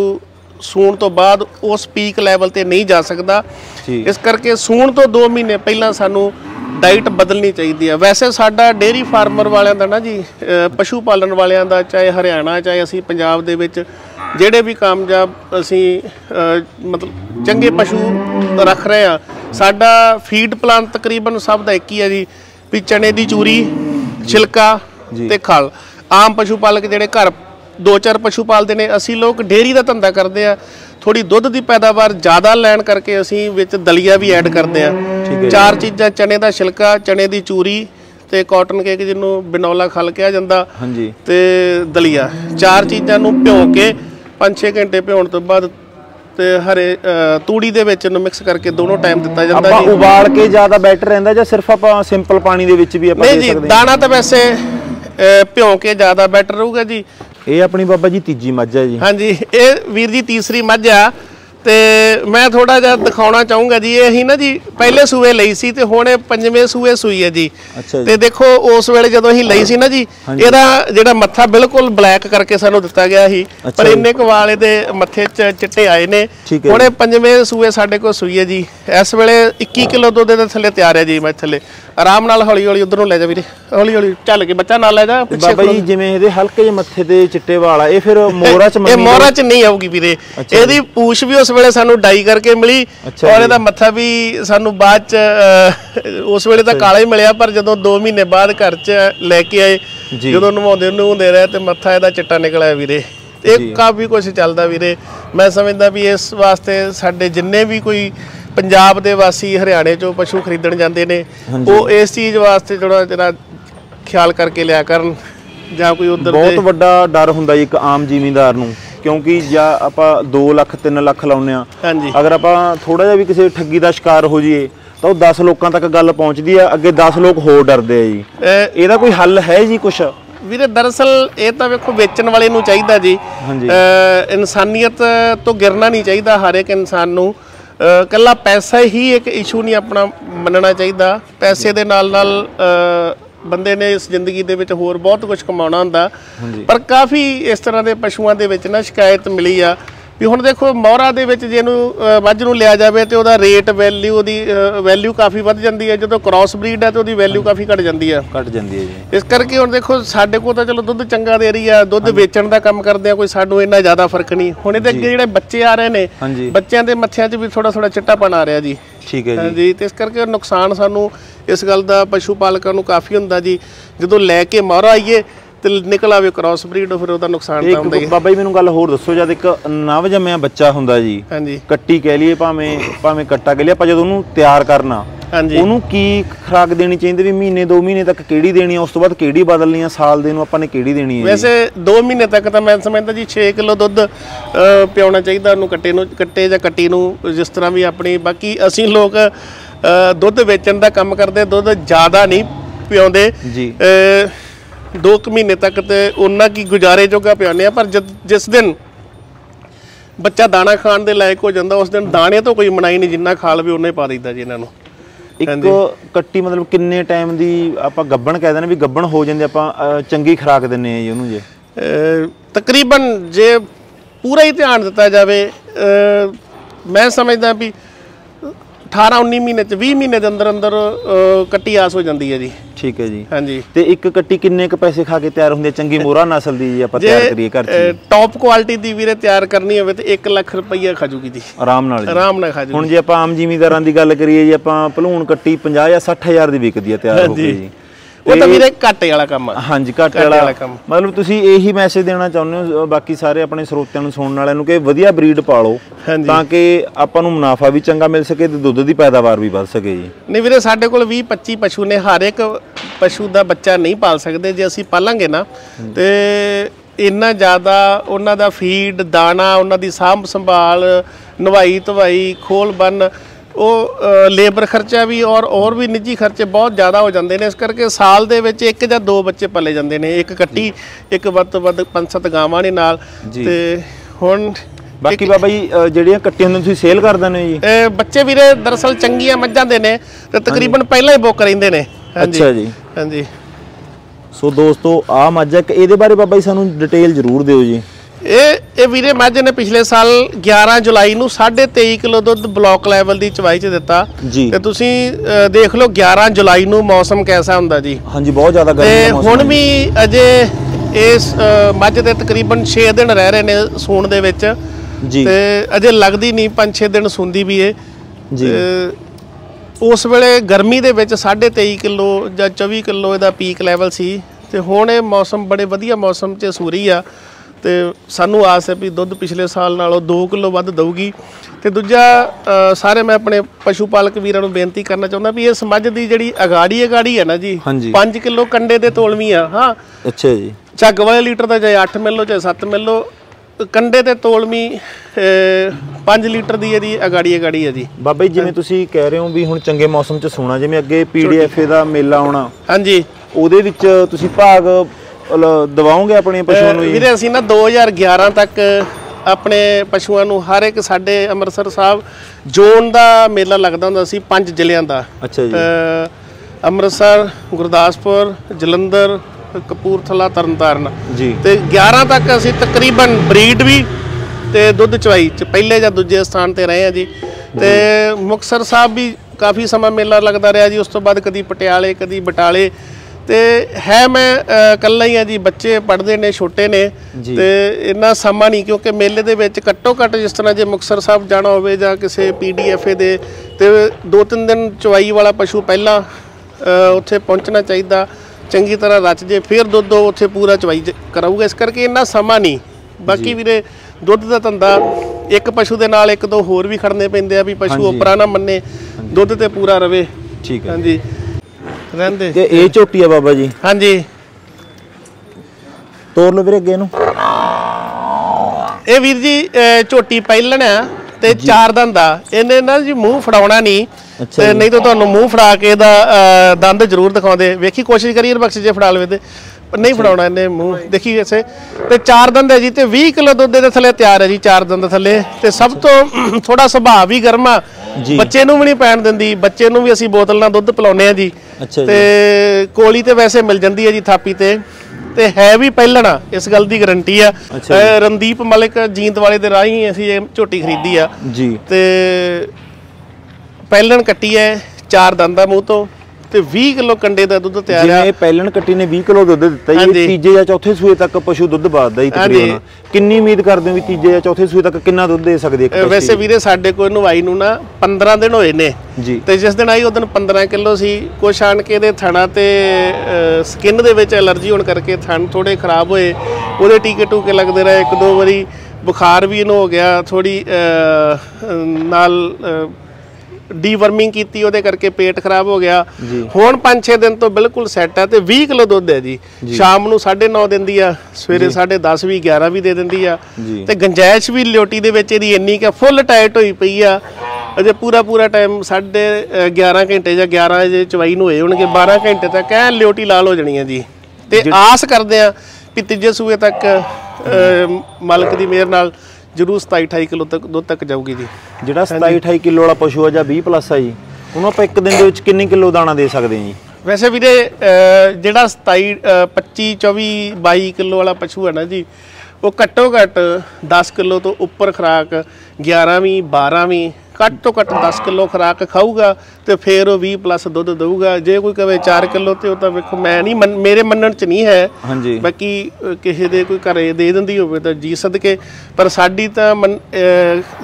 ਸੂਣ ਤੋਂ ਬਾਅਦ ਉਸ ਪੀਕ ਲੈਵਲ ਤੇ ਨਹੀਂ ਜਾ ਸਕਦਾ। ਜੀ। ਇਸ ਕਰਕੇ ਸੂਣ ਤੋਂ 2 ਮਹੀਨੇ ਪਹਿਲਾਂ ਸਾਨੂੰ ਡਾਈਟ ਬਦਲਣੀ ਚਾਹੀਦੀ ਹੈ ਵੈਸੇ ਸਾਡਾ ਡੇਅਰੀ ਫਾਰਮਰ ਵਾਲਿਆਂ ਦਾ ਨਾ ਜੀ ਪਸ਼ੂ ਪਾਲਣ ਵਾਲਿਆਂ ਦਾ ਚਾਹੇ ਹਰਿਆਣਾ ਚਾਹੇ ਅਸੀਂ ਪੰਜਾਬ ਦੇ ਵਿੱਚ ਜਿਹੜੇ ਵੀ ਕਾਮਯਾਬ ਅਸੀਂ ਮਤਲਬ ਚੰਗੇ ਪਸ਼ੂ ਰੱਖ ਰਹੇ ਆ ਸਾਡਾ ਫੀਡ ਪਲਾਨ ਤਕਰੀਬਨ ਸਭ ਦਾ ਇੱਕ ਹੀ ਹੈ ਜੀ। ਵੀ ਚਨੇ ਦੀ ਚੂਰੀ ਛਿਲਕਾ ਤੇ ਖਲ। ਆਮ ਪਸ਼ੂ ਪਾਲਕ ਜਿਹੜੇ ਘਰ ਦੋ ਚਾਰ ਪਸ਼ੂ ਪਾਲਦੇ ਨੇ ਅਸੀਂ ਲੋਕ ਡੇਅਰੀ ਦਾ ਧੰਦਾ ਕਰਦੇ ਆ। ਥੋੜੀ ਦੁੱਧ ਦੀ ਪੈਦਾਵਾਰ ਜ਼ਿਆਦਾ ਲੈਣ ਕਰਕੇ ਅਸੀਂ ਵਿੱਚ ਦਲੀਆ ਵੀ ਐਡ ਕਰਦੇ ਆ। ਚਾਰ ਚੀਜ਼ਾਂ ਚਨੇ ਦਾ ਛਿਲਕਾ ਚਨੇ ਦੀ ਚੂਰੀ ਤੇ ਕਾਟਨ ਕੇਕ ਜਿਹਨੂੰ ਬਿਨੌਲਾ ਖਲ ਕਿਹਾ ਜਾਂਦਾ। ਹਾਂਜੀ। ਤੇ ਦਲੀਆ। ਚਾਰ ਚੀਜ਼ਾਂ ਨੂੰ ਭਿਓ ਕੇ 5-6 ਘੰਟੇ ਭਿਉਣ ਤੋਂ ਬਾਅਦ ਤੇ ਹਰੇ ਤੂੜੀ ਦੇ ਵਿੱਚ ਇਹਨੂੰ ਮਿਕਸ ਕਰਕੇ ਦੋਨੋਂ ਟਾਈਮ ਦਿੱਤਾ ਜਾਂਦਾ ਆਪਾਂ ਜੀ। ਉਬਾਲ ਕੇ ਜ਼ਿਆਦਾ ਬੈਟਰ ਰਹਿੰਦਾ ਜਾਂ ਸਿਰਫ ਆਪਾਂ ਸਿੰਪਲ ਪਾਣੀ ਦੇ ਵਿੱਚ ਵੀ ਆਪਾਂ ਨਹੀਂ ਦੇ ਜੀ ਸਕਦੇ ਹਾਂ? ਦਾਣਾ ਤਾਂ ਵੈਸੇ ਭਿਉਂ ਕੇ ਜ਼ਿਆਦਾ ਬੈਟਰ ਰਹੂਗਾ ਜੀ। ਇਹ ਆਪਣੀ ਬਾਬਾ ਜੀ ਤੀਜੀ ਮੱਝ ਹੈ ਜੀ। ਹਾਂਜੀ ਇਹ ਵੀਰ ਜੀ ਤੀਸਰੀ ਮੱਝ ਆ। ਤੇ ਮੈਂ ਥੋੜਾ ਜਿਹਾ ਦਿਖਾਉਣਾ ਚਾਹੂੰਗਾ ਜੀ ਇਹ ਅਸੀਂ ਨਾ ਜੀ ਪਹਿਲੇ ਸੂਏ ਲਈ ਸੀ ਤੇ ਹੁਣ ਇਹ ਪੰਜਵੇਂ ਸੂਏ ਸੂਈ ਹੈ ਜੀ। ਤੇ ਦੇਖੋ ਉਸ ਵੇਲੇ ਜਦੋਂ ਅਸੀਂ ਲਈ ਸੀ ਨਾ ਜੀ ਇਹਦਾ ਜਿਹੜਾ ਮੱਥਾ ਬਿਲਕੁਲ ਬਲੈਕ ਕਰਕੇ ਸਾਨੂੰ ਦਿੱਤਾ ਗਿਆ ਸੀ ਪਰ। ਇੰਨੇ ਕੁ ਵਾਲੇ ਦੇ ਮੱਥੇ 'ਚ ਚਿੱਟੇ ਆਏ ਨੇ। ਹੈ ਹੁਣ ਇਹ ਪੰਜਵੇਂ ਸੂਏ ਸਾਡੇ ਕੋਲ ਸੂਈ ਹੈ ਜੀ। ਇਸ ਵੇਲੇ 21 ਕਿਲੋ ਦੁੱਧ ਦੇ ਥੱਲੇ ਤਿਆਰ ਹੈ ਜੀ ਮੈਂ ਥੱਲੇ। ਆਰਾਮ ਨਾਲ ਹੌਲੀ ਹੌਲੀ ਉਧਰ ਨੂੰ ਲੈ ਜਾ ਵੀਰੇ। ਹੌਲੀ ਹੌਲੀ ਚੱਲ ਕੇ ਬੱਚਾ ਨਾਲ ਲੈ ਜਾ ਪਿੱਛੇ ਬਾਬਾ ਜੀ। ਜਿਵੇਂ ਇਹਦੇ ਹਲਕੇ ਜਿਹੇ ਮੱਥੇ ਤੇ ਚਿੱਟੇ ਵਾਲ ਆ ਇਹ ਫਿਰ ਮੋਹਰਾ ਚ ਇਹ ਮੰਨੀ ਮੋਹਰਾ ਚ ਨਹੀਂ ਆਊਗੀ ਵੀਰੇ। ਇਹਦੀ ਪੂਛ ਵੀ ਉਸ ਵੇਲੇ ਸਾਨੂੰ ਡਾਈ ਕਰਕੇ ਮਿਲੀ ਔਰ। ਇਹਦਾ ਮੱਥਾ ਵੀ ਸਾਨੂੰ ਬਾਅਦ ਚ ਉਸ ਵੇਲੇ ਤਾਂ ਕਾਲਾ ਹੀ ਮਿਲਿਆ ਪਰ ਜਦੋਂ 2 ਮਹੀਨੇ ਬਾਅਦ ਘਰ ਚ ਲੈ ਕੇ ਆਏ। ਜਦੋਂ ਨਵਾਉਂਦੇ ਨਵਾਉਂਦੇ ਰਹੇ ਤੇ ਮੱਥਾ ਇਹਦਾ ਚਿੱਟਾ ਨਿਕਲ ਆਇਆ ਵੀਰੇ। ਇਹ ਕਾਫੀ ਕੁਝ ਚੱਲਦਾ ਵੀਰੇ। ਮੈਂ ਸਮਝਦਾ ਵੀ ਇਸ ਵਾਸਤੇ ਸਾਡੇ ਜਿੰਨੇ ਵੀ ਕੋਈ ਪੰਜਾਬ ਦੇ ਵਾਸੀ ਹਰਿਆਣੇ ਚੋਂ ਪਸ਼ੂ ਖਰੀਦਣ ਜਾਂਦੇ ਨੇ ਉਹ ਇਸ ਚੀਜ਼ ਵਾਸਤੇ ਥੋੜਾ ਜਿਹੜਾ ਖਿਆਲ ਕਰਕੇ ਲਿਆ ਕਰਨ ਜਾਂ ਕੋਈ ਉਧਰ ਬਹੁਤ ਵੱਡਾ ਡਰ ਹੁੰਦਾ ਜੀ ਇੱਕ ਆਮ ਜ਼ਿਮੀਂਦਾਰ ਨੂੰ। ਕਿਉਂਕਿ ਜਾਂ ਆਪਾਂ 2 ਲੱਖ 3 ਲੱਖ ਲਾਉਨੇ ਆ ਹਾਂਜੀ। ਅਗਰ ਆਪਾਂ ਥੋੜਾ ਜਿਹਾ ਵੀ ਕਿਸੇ ਠੱਗੀ ਦਾ ਸ਼ਿਕਾਰ ਹੋ ਜਾਈਏ ਤਾਂ ਉਹ 10 ਲੋਕਾਂ ਤੱਕ ਗੱਲ ਪਹੁੰਚਦੀ ਆ ਅੱਗੇ 10 ਲੋਕ ਹੋਰ ਡਰਦੇ ਆ ਜੀ। ਇਹ ਇਹਦਾ ਕੋਈ ਹੱਲ ਹੈ ਜੀ ਕੁਛ? ਵੀਰੇ ਦਰਅਸਲ ਇਹ ਤਾਂ ਵੇਖੋ ਵੇਚਣ ਵਾਲੇ ਨੂੰ ਚਾਹੀਦਾ ਜੀ। ਇਨਸਾਨੀਅਤ ਤੋਂ ਗਿਰਨਾ ਨਹੀਂ ਚਾਹੀਦਾ ਹਰ ਇੱਕ ਇਨਸਾਨ ਨੂੰ। ਕੱਲਾ ਪੈਸਾ ਹੀ ਇੱਕ ਇਸ਼ੂ ਨਹੀਂ ਆਪਣਾ ਮੰਨਣਾ ਚਾਹੀਦਾ। ਪੈਸੇ ਦੇ ਨਾਲ ਨਾਲ ਬੰਦੇ ਨੇ ਇਸ ਜ਼ਿੰਦਗੀ ਦੇ ਵਿੱਚ ਹੋਰ ਬਹੁਤ ਕੁਝ ਕਮਾਉਣਾ ਹੁੰਦਾ। ਪਰ ਕਾਫੀ ਇਸ ਤਰ੍ਹਾਂ ਦੇ ਪਸ਼ੂਆਂ ਦੇ ਵਿੱਚ ਨਾ ਸ਼ਿਕਾਇਤ ਮਿਲੀ ਆ ਵੀ ਹੁਣ ਦੇਖੋ ਮੌਰਾ ਦੇ ਵਿੱਚ ਜੇ ਅ, ਮੱਝ ਨੂੰ ਲਿਆ ਜਾਵੇ ਤੇ ਉਹਦਾ ਰੇਟ ਵੈਲਿਊ ਉਹਦੀ ਵੈਲਿਊ ਕਾਫੀ ਵੱਧ ਜਾਂਦੀ ਹੈ। ਜਦੋਂ ਕ੍ਰਾਸ ਬਰੀਡ ਹੈ ਤੇ ਉਹਦੀ ਵੈਲਿਊ ਕਾਫੀ ਘਟ ਜਾਂਦੀ ਹੈ। ਘਟ ਜਾਂਦੀ ਹੈ ਜੀ। ਇਸ ਕਰਕੇ ਹੁਣ ਦੇਖੋ ਸਾਡੇ ਕੋਲ ਤਾਂ ਚਲੋ ਦੁੱਧ ਚੰਗਾ ਦੇ ਰਹੀ ਆ ਦੁੱਧ ਵੇਚਣ ਦਾ ਕੰਮ ਕਰਦੇ ਆ ਕੋਈ ਸਾਨੂੰ ਇੰਨਾ ਜ਼ਿਆਦਾ ਫ਼ਰਕ ਨਹੀਂ। ਹੁਣ ਇਹਦੇ ਅੱਗੇ ਜਿਹੜੇ ਬੱਚੇ ਆ ਰਹੇ ਨੇ ਬੱਚਿਆਂ ਦੇ ਮੱਥਿਆਂ 'ਚ ਵੀ ਥੋੜਾ ਥੋੜਾ ਚਿੱਟਾਪਣ ਆ ਰਿਹਾ ਜੀ। ਠੀਕ ਹੈ ਜੀ। ਹਾਂਜੀ ਤੇ ਇਸ ਕਰਕੇ ਨੁਕਸਾਨ ਸਾਨੂੰ ਇਸ ਗੱਲ ਦਾ ਪਸ਼ੂ ਪਾਲਕਾਂ ਨੂੰ ਕਾਫੀ ਹੁੰਦਾ ਜੀ। ਜਦੋਂ ਲੈ ਕੇ ਮੋਹਰਾ ਆਈਏ ਤੇ ਨਿਕਲ ਆਵੇ ਕ੍ਰਾਸ ਬਰੀਡ ਫਿਰ ਉਹਦਾ ਨੁਕਸਾਨ ਤੇ ਹੁੰਦਾ ਹੀ ਹੈ। ਬਾਬਾ ਜੀ ਮੈਨੂੰ ਗੱਲ ਹੋਰ ਦੱਸੋ ਜਦ ਇੱਕ ਨਵ ਜੰਮਿਆ ਬੱਚਾ ਹੁੰਦਾ ਜੀ ਹਾਂਜੀ ਕੱਟੀ ਕਹਿ ਲਈਏ ਭਾਵੇਂ ਭਾਵੇਂ ਕੱਟਾ ਕਹਿ ਲਈਏ ਆਪਾਂ ਜਦੋਂ ਉਹਨੂੰ ਤਿਆਰ ਕਰਨਾ ਹਾਂਜੀ ਉਹਨੂੰ ਕੀ ਖੁਰਾਕ ਦੇਣੀ ਚਾਹੀਦੀ ਵੀ ਮਹੀਨੇ 2 ਮਹੀਨੇ ਤੱਕ ਕਿਹੜੀ ਦੇਣੀ ਆ ਉਸ ਤੋਂ ਬਾਅਦ ਕਿਹੜੀ ਬਦਲਣੀ ਆ ਸਾਲ ਦੇ ਨੂੰ ਆਪਾਂ ਨੇ ਕਿਹੜੀ ਦੇਣੀ ਹੈ? ਵੈਸੇ 2 ਮਹੀਨੇ ਤੱਕ ਤਾਂ ਮੈਂ ਸਮਝਦਾ ਜੀ 6 ਕਿਲੋ ਦੁੱਧ ਪਿਆਉਣਾ ਚਾਹੀਦਾ ਉਹਨੂੰ ਕੱਟੇ ਨੂੰ ਕੱਟੇ ਜਾਂ ਕੱਟੀ ਨੂੰ ਜਿਸ ਤਰ੍ਹਾਂ ਵੀ ਆਪਣੀ ਬਾਕੀ ਅਸੀਂ ਲੋਕ ਦੁੱਧ ਵੇਚਣ ਦਾ ਕੰਮ ਕਰਦੇ ਦੁੱਧ ਜ਼ਿਆਦਾ ਨਹੀਂ ਪਿਆਉਂਦੇ ਜੀ 2 ਮਹੀਨੇ ਤੱਕ ਤੇ ਉਹਨਾਂ ਕੀ ਗੁਜ਼ਾਰੇ ਜੋਗਾ ਪਿਆਉਂਦੇ ਆ ਪਰ ਜਿਸ ਦਿਨ ਬੱਚਾ ਦਾਣਾ ਖਾਣ ਦੇ ਲਾਇਕ ਹੋ ਜਾਂਦਾ ਉਸ ਦਿਨ ਦਾਣੇ ਤੋਂ ਕੋਈ ਮਨਾਈ ਨਹੀਂ ਜਿੰਨਾ ਖਾ ਲਵੇ ਉਹਨਾਂ ਪਾ ਦਈਦਾ ਜੀ ਇਹਨਾਂ ਨੂੰ। ਇੱਕ ਕੱਟੀ ਮਤਲਬ ਕਿੰਨੇ ਟਾਈਮ ਦੀ ਆਪਾਂ ਗੱਬਣ ਕਹਿ ਦਿੰਦੇ ਵੀ ਗੱਬਣ ਹੋ ਜਾਂਦੇ ਆਪਾਂ ਚੰਗੀ ਖੁਰਾਕ ਦਿੰਨੇ ਆ ਜੀ ਉਹਨੂੰ ਜੇ। ਤਕਰੀਬਨ ਜੇ ਪੂਰਾ ਹੀ ਧਿਆਨ ਦਿੱਤਾ ਜਾਵੇ ਮੈਂ ਸਮਝਦਾ ਵੀ 18 19 ਮਹੀਨੇ ਚ 20 ਮਹੀਨੇ ਦੇ ਅੰਦਰ ਅੰਦਰ ਕੱਟੀ ਆਸ ਹੋ ਜਾਂਦੀ ਹੈ ਜੀ। ਠੀਕ ਹੈ ਜੀ। ਹਾਂਜੀ। ਤੇ ਇੱਕ ਕੱਟੀ ਕਿੰਨੇ ਕ ਪੈਸੇ ਖਾ ਕੇ ਤਿਆਰ ਹੁੰਦੀ? ਹੈ ਚੰਗੀ ਮੋਰਾ ਨਸਲ ਦੀ ਜੀ ਆਪਾਂ ਤਿਆਰ ਕਰੀਏ ਘਰ 'ਚ? ਟੌਪ ਕੁਆਲਿਟੀ ਦੀ ਵੀਰੇ ਤਿਆਰ ਕਰਨੀ ਹੋਵੇ ਤੇ 1 ਲੱਖ ਰੁਪਈਆ ਖਾਜੂਗੀ ਜੀ। ਆਰਾਮ ਨਾਲ ਜੀ। ਆਰਾਮ ਨਾਲ ਖਾਜੂਗੀ ਹੁਣ ਜੇ ਆਪਾਂ ਆਮ ਜ਼ਿਮੀਂਦਾਰਾਂ ਦੀ ਗੱਲ ਕਰੀਏ ਜੀ ਆਪਾਂ ਭਲੂਣ ਕੱਟੀ 50 ਜਾਂ 60 ਹਜ਼ਾਰ ਦੀ ਵਿਕਦੀ ਹੈ ਤਿਆਰ ਹੋ ਕੇ ਜੀ। ਉਹ ਤਾਂ ਵੀਰੇ ਘਾਟੇ ਵਾਲਾ ਕੰਮ ਆ ਹਾਂਜੀ ਘੱਟ ਵਾਲਾ ਕੰਮ। ਮਤਲਬ ਤੁਸੀਂ ਇਹੀ ਮੈਸੇਜ ਦੇਣਾ ਚਾਹੁੰਦੇ ਹੋ ਬਾਕੀ ਸਾਰੇ ਆਪਣੇ ਸਰੋਤਿਆਂ ਨੂੰ ਸੁਣਨ ਵਾਲਿਆਂ ਨੂੰ ਕਿ ਵਧੀਆ ਬਰੀਡ ਪਾਲੋ। ਤਾਂ ਕਿ ਆਪਾਂ ਨੂੰ ਮੁਨਾਫਾ ਵੀ ਚੰਗਾ ਮਿਲ ਸਕੇ ਤੇ ਦੁੱਧ ਦੀ ਪੈਦਾਵਾਰ ਵੀ ਵੱਧ ਸਕੇ ਜੀ ਨਹੀਂ ਵੀਰੇ ਸਾਡੇ ਕੋਲ 20 25 ਪਸ਼ੂ ਨੇ ਹਰ ਇੱਕ ਪਸ਼ੂ ਦਾ ਬੱਚਾ ਨਹੀਂ ਪਾਲ ਸਕਦੇ ਜੇ ਅਸੀਂ ਪਾਲਾਂਗੇ ਨਾ ਤੇ ਇੰਨਾ ਜ਼ਿਆਦਾ ਉਹਨਾਂ ਦਾ ਫੀਡ ਦਾਣਾ ਉਹਨਾਂ ਦੀ ਸਾਂਭ ਸੰਭਾਲ ਨਵਾਈ ਧਵਾਈ ਖੋਲ ਬੰਨ ਉਹ ਲੇਬਰ ਖਰਚਾ ਵੀ ਔਰ ਹੋਰ ਵੀ ਨਿੱਜੀ ਖਰਚੇ ਬਹੁਤ ਜ਼ਿਆਦਾ ਹੋ ਜਾਂਦੇ ਨੇ। ਇਸ ਕਰਕੇ ਸਾਲ ਦੇ ਵਿੱਚ ਇੱਕ ਜਾਂ ਦੋ ਬੱਚੇ ਪਲੇ ਜਾਂਦੇ ਨੇ। ਇੱਕ ਕੱਟੀ ਇੱਕ ਵੱਧ ਤੋਂ ਵੱਧ ਪੰਜ ਸੱਤ ਗਾਵਾਂ ਨੇ ਨਾਲ। ਤੇ ਹੁਣ ਬਾਕੀ ਬਾਬਾ ਜੀ ਜਿਹੜੀਆਂ ਕੱਟੀਆਂ ਹੁੰਦੀਆਂ ਤੁਸੀਂ ਸੇਲ ਕਰ ਦਿੰਦੇ ਹੋ ਜੀ? ਇਹ ਬੱਚੇ ਵੀਰੇ ਦਰਅਸਲ ਚੰਗੀਆਂ ਮੱਝਾਂ ਦੇ ਨੇ ਤੇ ਤਕਰੀਬਨ ਪਹਿਲਾਂ ਹੀ ਬੁੱਕ ਰਹਿੰਦੇ ਨੇ। ਅੱਛਾ ਜੀ। ਹਾਂਜੀ। ਸੋ ਦੋਸਤੋ ਆ ਮੱਝ ਹੈ। ਇਹਦੇ ਬਾਰੇ ਬਾਬਾ ਜੀ ਸਾਨੂੰ ਡਿਟੇਲ ਜ਼ਰੂਰ ਦਿਓ ਜੀ। ਇਹ ਇਹ ਵੀਰੇ ਮੱਝ ਨੇ ਪਿਛਲੇ ਸਾਲ 11 ਜੁਲਾਈ ਨੂੰ 23.5 ਕਿਲੋ ਦੁੱਧ ਬਲਾਕ ਲੈਵਲ ਦੀ ਚਵਾਈ 'ਚ ਦਿੱਤਾ ਤੇ ਤੁਸੀਂ ਦੇਖ ਲਓ 11 ਜੁਲਾਈ ਨੂੰ ਮੌਸਮ ਕੈਸਾ ਹੁੰਦਾ ਜੀ। ਹਾਂਜੀ ਬਹੁਤ ਜ਼ਿਆਦਾ ਗਰਮੀ ਤੇ ਦਾ ਮੌਸਮ ਹੁਣ ਹੈ। ਵੀ ਅਜੇ ਇਸ ਮੱਝ ਦੇ ਤਕਰੀਬਨ 6 ਦਿਨ ਰਹਿ ਰਹੇ ਨੇ ਸੂਣ ਦੇ ਵਿੱਚ। ਜੀ। ਤੇ ਅਜੇ ਲੱਗਦੀ ਨਹੀਂ 5-6 ਦਿਨ ਸੁੰਦੀ ਵੀ ਇਹ ਜੀ। ਤੇ ਉਸ ਵੇਲੇ ਗਰਮੀ ਦੇ ਵਿੱਚ 23.5 ਕਿਲੋ ਜਾਂ 24 ਕਿਲੋ ਇਹਦਾ ਪੀਕ ਲੈਵਲ ਸੀ। ਤੇ ਹੁਣ ਇਹ ਮੌਸਮ ਬੜੇ ਵਧੀਆ ਮੌਸਮ 'ਚ ਸੂਰੀ ਆ। ਤੇ ਸਾਨੂੰ ਆਸ ਹੈ ਵੀ ਦੁੱਧ ਪਿਛਲੇ ਸਾਲ ਨਾਲੋਂ 2 ਕਿਲੋ ਵੱਧ ਦਊਗੀ। ਤੇ ਦੂਜਾ ਸਾਰੇ ਮੈਂ ਆਪਣੇ ਪਸ਼ੂ ਪਾਲਕ ਵੀਰਾਂ ਨੂੰ ਬੇਨਤੀ ਕਰਨਾ ਚਾਹੁੰਦਾ ਵੀ ਇਸ ਮੱਝ ਦੀ ਜਿਹੜੀ ਅਗਾੜੀ ਅਗਾੜੀ ਹੈ ਨਾ ਜੀ ਹਾਂਜੀ। 5 ਕਿਲੋ ਕੰਡੇ ਦੇ ਤੋਲਵੀਂ ਆ ਹਾਂ। ਅੱਛਾ ਜੀ। ਝੱਗ ਵਾਲੇ ਲੀਟਰ ਦਾ ਚਾਹੇ 8 ਮਿਲੋ ਚਾਹੇ 7 ਮਿਲੋ ਕੰਡੇ ਤੇ ਤੋਲਵੀਂ 5 ਲੀਟਰ ਦੀ ਇਹਦੀ ਅਗਾੜੀ ਅਗਾੜੀ ਹੈ ਜੀ। ਬਾਬਾ ਜੀ ਜਿਵੇਂ ਤੁਸੀਂ ਕਹਿ ਰਹੇ ਹੋ ਵੀ ਹੁਣ ਚੰਗੇ ਮੌਸਮ 'ਚ ਸੋਣਾ ਜਿਵੇਂ ਅੱਗੇ ਪੀਡੀਐਫ ਦਾ ਮੇਲਾ ਆਉਣਾ ਹਾਂਜੀ। ਉਹਦੇ ਵਿੱਚ ਤੁਸੀਂ ਭਾਗ ਦਿਵਾਓਗੇ ਆਪਣੇ ਪਸ਼ੂਆਂ ਨੂੰ ਵੀਰੇ ਅਸੀਂ ਨਾ 2011 ਤੱਕ ਆਪਣੇ ਪਸ਼ੂਆਂ ਨੂੰ ਹਰ ਇੱਕ ਸਾਡੇ ਅੰਮ੍ਰਿਤਸਰ ਸਾਹਿਬ ਜ਼ੋਨ ਦਾ ਮੇਲਾ ਲੱਗਦਾ ਹੁੰਦਾ ਸੀ ਪੰਜ ਜ਼ਿਲ੍ਹਿਆਂ ਦਾ। ਅੱਛਾ ਜੀ। ਅੰਮ੍ਰਿਤਸਰ ਗੁਰਦਾਸਪੁਰ ਜਲੰਧਰ ਕਪੂਰਥਲਾ ਤਰਨਤਾਰਨ। ਜੀ। ਤੇ 11 ਤੱਕ ਅਸੀਂ ਤਕਰੀਬਨ ਬਰੀਡ ਵੀ ਤੇ ਦੁੱਧ ਚਵਾਈ ਚ ਪਹਿਲੇ ਜਾਂ ਦੂਜੇ ਸਥਾਨ ਤੇ ਰਹੇ ਆ ਜੀ। ਤੇ ਮੁਕਤਸਰ ਸਾਹਿਬ ਵੀ ਕਾਫੀ ਸਮਾਂ ਮੇਲਾ ਲੱਗਦਾ ਰਿਹਾ ਜੀ ਉਸ ਤੋਂ ਬਾਅਦ ਕਦੀ ਪਟਿਆਲੇ ਕਦੀ ਬਟਾਲੇ ਤੇ ਹੈ ਮੈਂ ਇਕੱਲਾ ਹੀ ਆ ਜੀ ਬੱਚੇ ਪੜ੍ਹਦੇ ਨੇ ਛੋਟੇ ਨੇ। ਤੇ ਇੰਨਾ ਸਮਾਂ ਨਹੀਂ ਕਿਉਂਕਿ ਮੇਲੇ ਦੇ ਵਿੱਚ ਘੱਟੋ ਘੱਟ ਜਿਸ ਤਰ੍ਹਾਂ ਜੇ ਮੁਕਤਸਰ ਸਾਹਿਬ ਜਾਣਾ ਹੋਵੇ ਜਾਂ ਕਿਸੇ ਪੀਡੀਐਫਏ ਦੇ ਤੇ ਦੋ ਤਿੰਨ ਦਿਨ ਚਵਾਈ ਵਾਲਾ ਪਸ਼ੂ ਪਹਿਲਾਂ ਉੱਥੇ ਪਹੁੰਚਣਾ ਚਾਹੀਦਾ ਚੰਗੀ ਤਰ੍ਹਾਂ ਰਚ ਜੇ ਫਿਰ ਦੁੱਧ ਉਹ ਉੱਥੇ ਪੂਰਾ ਚਵਾਈ ਕਰਾਊਗਾ। ਇਸ ਕਰਕੇ ਇੰਨਾ ਸਮਾਂ ਨਹੀਂ। ਬਾਕੀ ਵੀਰੇ ਦੁੱਧ ਦਾ ਧੰਦਾ ਇੱਕ ਪਸ਼ੂ ਦੇ ਨਾਲ ਇੱਕ ਦੋ ਹੋਰ ਵੀ ਖੜਨੇ ਪੈਂਦੇ ਆ ਵੀ ਪਸ਼ੂ। ਉਪਰਾ ਨਾ ਮੰਨੇ ਦੁੱਧ ਤੇ ਪੂਰਾ ਰਵੇ। ਠੀਕ ਹੈ ਹਾਂਜੀ। ਰਹਿੰਦੇ। ਤੇ ਇਹ ਝੋਟੀ ਆ ਬਾਬਾ ਜੀ? ਹਾਂਜੀ। ਤੋਰ ਲਓ ਵੀਰੇ ਅੱਗੇ ਇਹਨੂੰ। ਇਹ ਵੀਰ ਜੀ ਝੋਟੀ ਪਹਿਲਣ ਆ ਤੇ ਚਾਰ ਦੰਦ ਆ। ਇਹਨੇ ਨਾ ਜੀ ਮੂੰਹ ਫੜਾਉਣਾ ਨਹੀਂ ਤੇ ਨਹੀਂ ਤਾਂ ਤੁਹਾਨੂੰ ਮੂੰਹ ਫੜਾ ਕੇ ਇਹਦਾ ਦੰਦ ਜ਼ਰੂਰ ਦਿਖਾਉਂਦੇ। ਵੇਖੀ ਕੋਸ਼ਿਸ਼ ਕਰੀਏ ਬਖਸ਼ ਜੇ ਫੜਾ ਲਵੇ ਤੇ। ਨਹੀਂ ਫੜਾਉਣਾ ਇਹਨੇ ਮੂੰਹ। ਦੇਖੀ ਇਸੇ। ਤੇ ਚਾਰ ਦੰਦ ਹੈ ਜੀ ਤੇ 20 ਕਿਲੋ ਦੁੱਧ ਦੇ ਥੱਲੇ ਤਿਆਰ ਹੈ ਜੀ ਚਾਰ ਦੰਦ ਥੱਲੇ। ਤੇ ਸਭ ਤੋਂ ਥੋੜਾ ਸੁਭਾਅ ਵੀ ਗਰਮਾ ਜੀ। ਬੱਚੇ ਨੂੰ ਵੀ ਨਹੀਂ ਪੈਣ ਦਿੰਦੀ। ਬੱਚੇ ਨੂੰ ਵੀ ਅਸੀਂ ਬੋਤਲ ਨਾਲ ਦੁੱਧ ਪਿਲਾਉਂਦੇ ਆ ਜੀ। ਤੇ ਕੋਲੀ ਤੇ ਵੈਸੇ ਮਿਲ ਜਾਂਦੀ ਹੈ ਜੀ ਥਾਪੀ ਤੇ। ਤੇ ਹੈ ਵੀ ਪਹਿਲਣਾ ਇਸ ਗੱਲ ਦੀ ਗਾਰੰਟੀ ਆ। ਰਣਦੀਪ ਮਲਿਕ ਜੀਂਦ ਵਾਲੇ ਦੇ ਰਾਹੀਂ ਅਸੀਂ ਇਹ ਝੋਟੀ ਖਰੀਦੀ ਆ। ਜੀ। ਤੇ ਪਹਿਲਣ ਕੱਟੀ ਹੈ ਚਾਰ ਦੰਦਾਂ ਮੂੰਹ ਤੋਂ। ਤੇ 20 ਕਿਲੋ ਕੰਡੇ ਦਾ ਦੁੱਧ ਤਿਆਰ ਆ। ਜਿਵੇਂ ਪਹਿਲਣ ਕੱਟੀ ਨੇ 20 ਕਿਲੋ ਦੁੱਧ ਦਿੱਤਾ ਜੀ ਤੀਜੇ ਜਾਂ ਚੌਥੇ ਸੂਏ ਤੱਕ ਪਸ਼ੂ ਦੁੱਧ ਬਾਦਦਾ ਹਾਂਜੀ। ਤਕਰੀਬਨ। ਕਿੰਨੀ ਉਮੀਦ ਕਰਦੇ ਹੋ ਵੀ ਤੀਜੇ ਜਾਂ ਚੌਥੇ ਸੂਏ ਤੱਕ ਕਿੰਨਾ ਦੁੱਧ ਦੇ ਸਕਦੇ ਇੱਕ? ਵੈਸੇ ਵੀਰੇ ਸਾਡੇ ਕੋਲ ਨਵਾਈ ਨੂੰ ਨਾ 15 ਦਿਨ ਹੋਏ ਨੇ। ਜੀ। ਤੇ ਜਿਸ ਦਿਨ ਆਈ ਉਹ ਦਿਨ 15 ਕਿਲੋ ਸੀ। ਕੁਛ ਆਣ ਕੇ ਇਹਦੇ ਥਣਾ ਤੇ ਸਕਿਨ ਦੇ ਵਿੱਚ ਐਲਰਜੀ ਹੋਣ ਕਰਕੇ ਥਣ ਥੋੜੇ ਖਰਾਬ ਹੋਏ। ਉਹਦੇ ਟੀਕੇ ਟੂਕੇ ਲੱਗਦੇ ਰਹੇ। ਇੱਕ ਦੋ ਵਾਰੀ ਬੁਖਾਰ ਵੀ ਇਹਨੂੰ ਹੋ ਗਿਆ। ਥੋੜੀ ਨਾਲ ਡੀਵਰਮਿੰਗ ਕੀਤੀ ਉਹਦੇ ਕਰਕੇ ਪੇਟ ਖਰਾਬ ਹੋ ਗਿਆ। ਹੁਣ 5-6 ਦਿਨ ਤੋਂ ਬਿਲਕੁਲ ਸੈੱਟ ਹੈ ਤੇ 20 ਕਿਲੋ ਦੁੱਧ ਹੈ ਜੀ। ਸ਼ਾਮ ਨੂੰ 9:30 ਦਿੰਦੀ ਆ ਸਵੇਰੇ 10:30 ਵੀ 11 ਵੀ ਦੇ ਦਿੰਦੀ ਆ। ਤੇ ਗੰਜਾਇਸ਼ ਵੀ ਲਿਓਟੀ ਦੇ ਵਿੱਚ ਇਹਦੀ ਇੰਨੀ ਕਿ ਫੁੱਲ ਟਾਈਟ ਹੋਈ ਪਈ ਆ। ਅਜੇ ਪੂਰਾ ਪੂਰਾ ਟਾਈਮ ਸਾਢੇ ਅ, 11 ਘੰਟੇ ਜਾਂ 11 ਜੇ ਚਵਾਈ ਨੂੰ ਹੋਏ ਹੋਣਗੇ 12 ਘੰਟੇ ਤੱਕ ਐ ਲਿਓਟੀ ਲਾਲ ਹੋ ਜਾਣੀ ਆ ਜੀ। ਤੇ ਆਸ ਕਰਦੇ ਆ ਕਿ ਤੀਜੇ ਸੂਏ ਤੱਕ ਮਾਲਕ ਦੀ ਮਿਹਰ ਨਾਲ ਜਰੂਰ 27 28 ਕਿਲੋ ਤੱਕ ਦੁੱਧ ਤੱਕ ਜਾਊਗੀ ਜੀ। ਜਿਹੜਾ 27 28 ਕਿਲੋ ਵਾਲਾ ਪਸ਼ੂ ਆ ਜਾਂ 20 ਪਲੱਸ ਆ ਜੀ ਉਹਨੂੰ ਆਪਾਂ ਇੱਕ ਦਿਨ ਦੇ ਵਿੱਚ ਕਿੰਨੀ ਕਿਲੋ ਦਾਣਾ ਦੇ ਸਕਦੇ ਹਾਂ ਜੀ? ਵੈਸੇ ਵੀਰੇ ਜਿਹੜਾ 27 ਅ, 25 24 22 ਕਿਲੋ ਵਾਲਾ ਪਸ਼ੂ ਹੈ ਨਾ ਜੀ ਉਹ ਘੱਟੋ ਘੱਟ 10 ਕਿਲੋ ਤੋਂ ਉੱਪਰ ਖੁਰਾਕ 11ਵੀਂ 12ਵੀਂ ਘੱਟ ਤੋਂ ਘੱਟ 10 ਕਿਲੋ ਖੁਰਾਕ ਖਾਊਗਾ ਤੇ ਫਿਰ ਉਹ 20 ਪਲੱਸ ਦੁੱਧ ਦਊਗਾ। ਜੇ ਕੋਈ ਕਵੇ 4 ਕਿਲੋ ਤੇ ਉਹ ਤਾਂ ਵੇਖੋ ਮੈਂ ਨਹੀਂ ਮੇਰੇ ਮੰਨਣ ਚ ਨਹੀਂ ਹੈ। ਹਾਂਜੀ। ਬਾਕੀ ਕਿਸੇ ਦੇ ਕੋਈ ਘਰੇ ਦੇ ਦਿੰਦੀ ਹੋਵੇ ਤਾਂ ਜੀ ਸਦਕੇ ਪਰ ਸਾਡੀ ਤਾਂ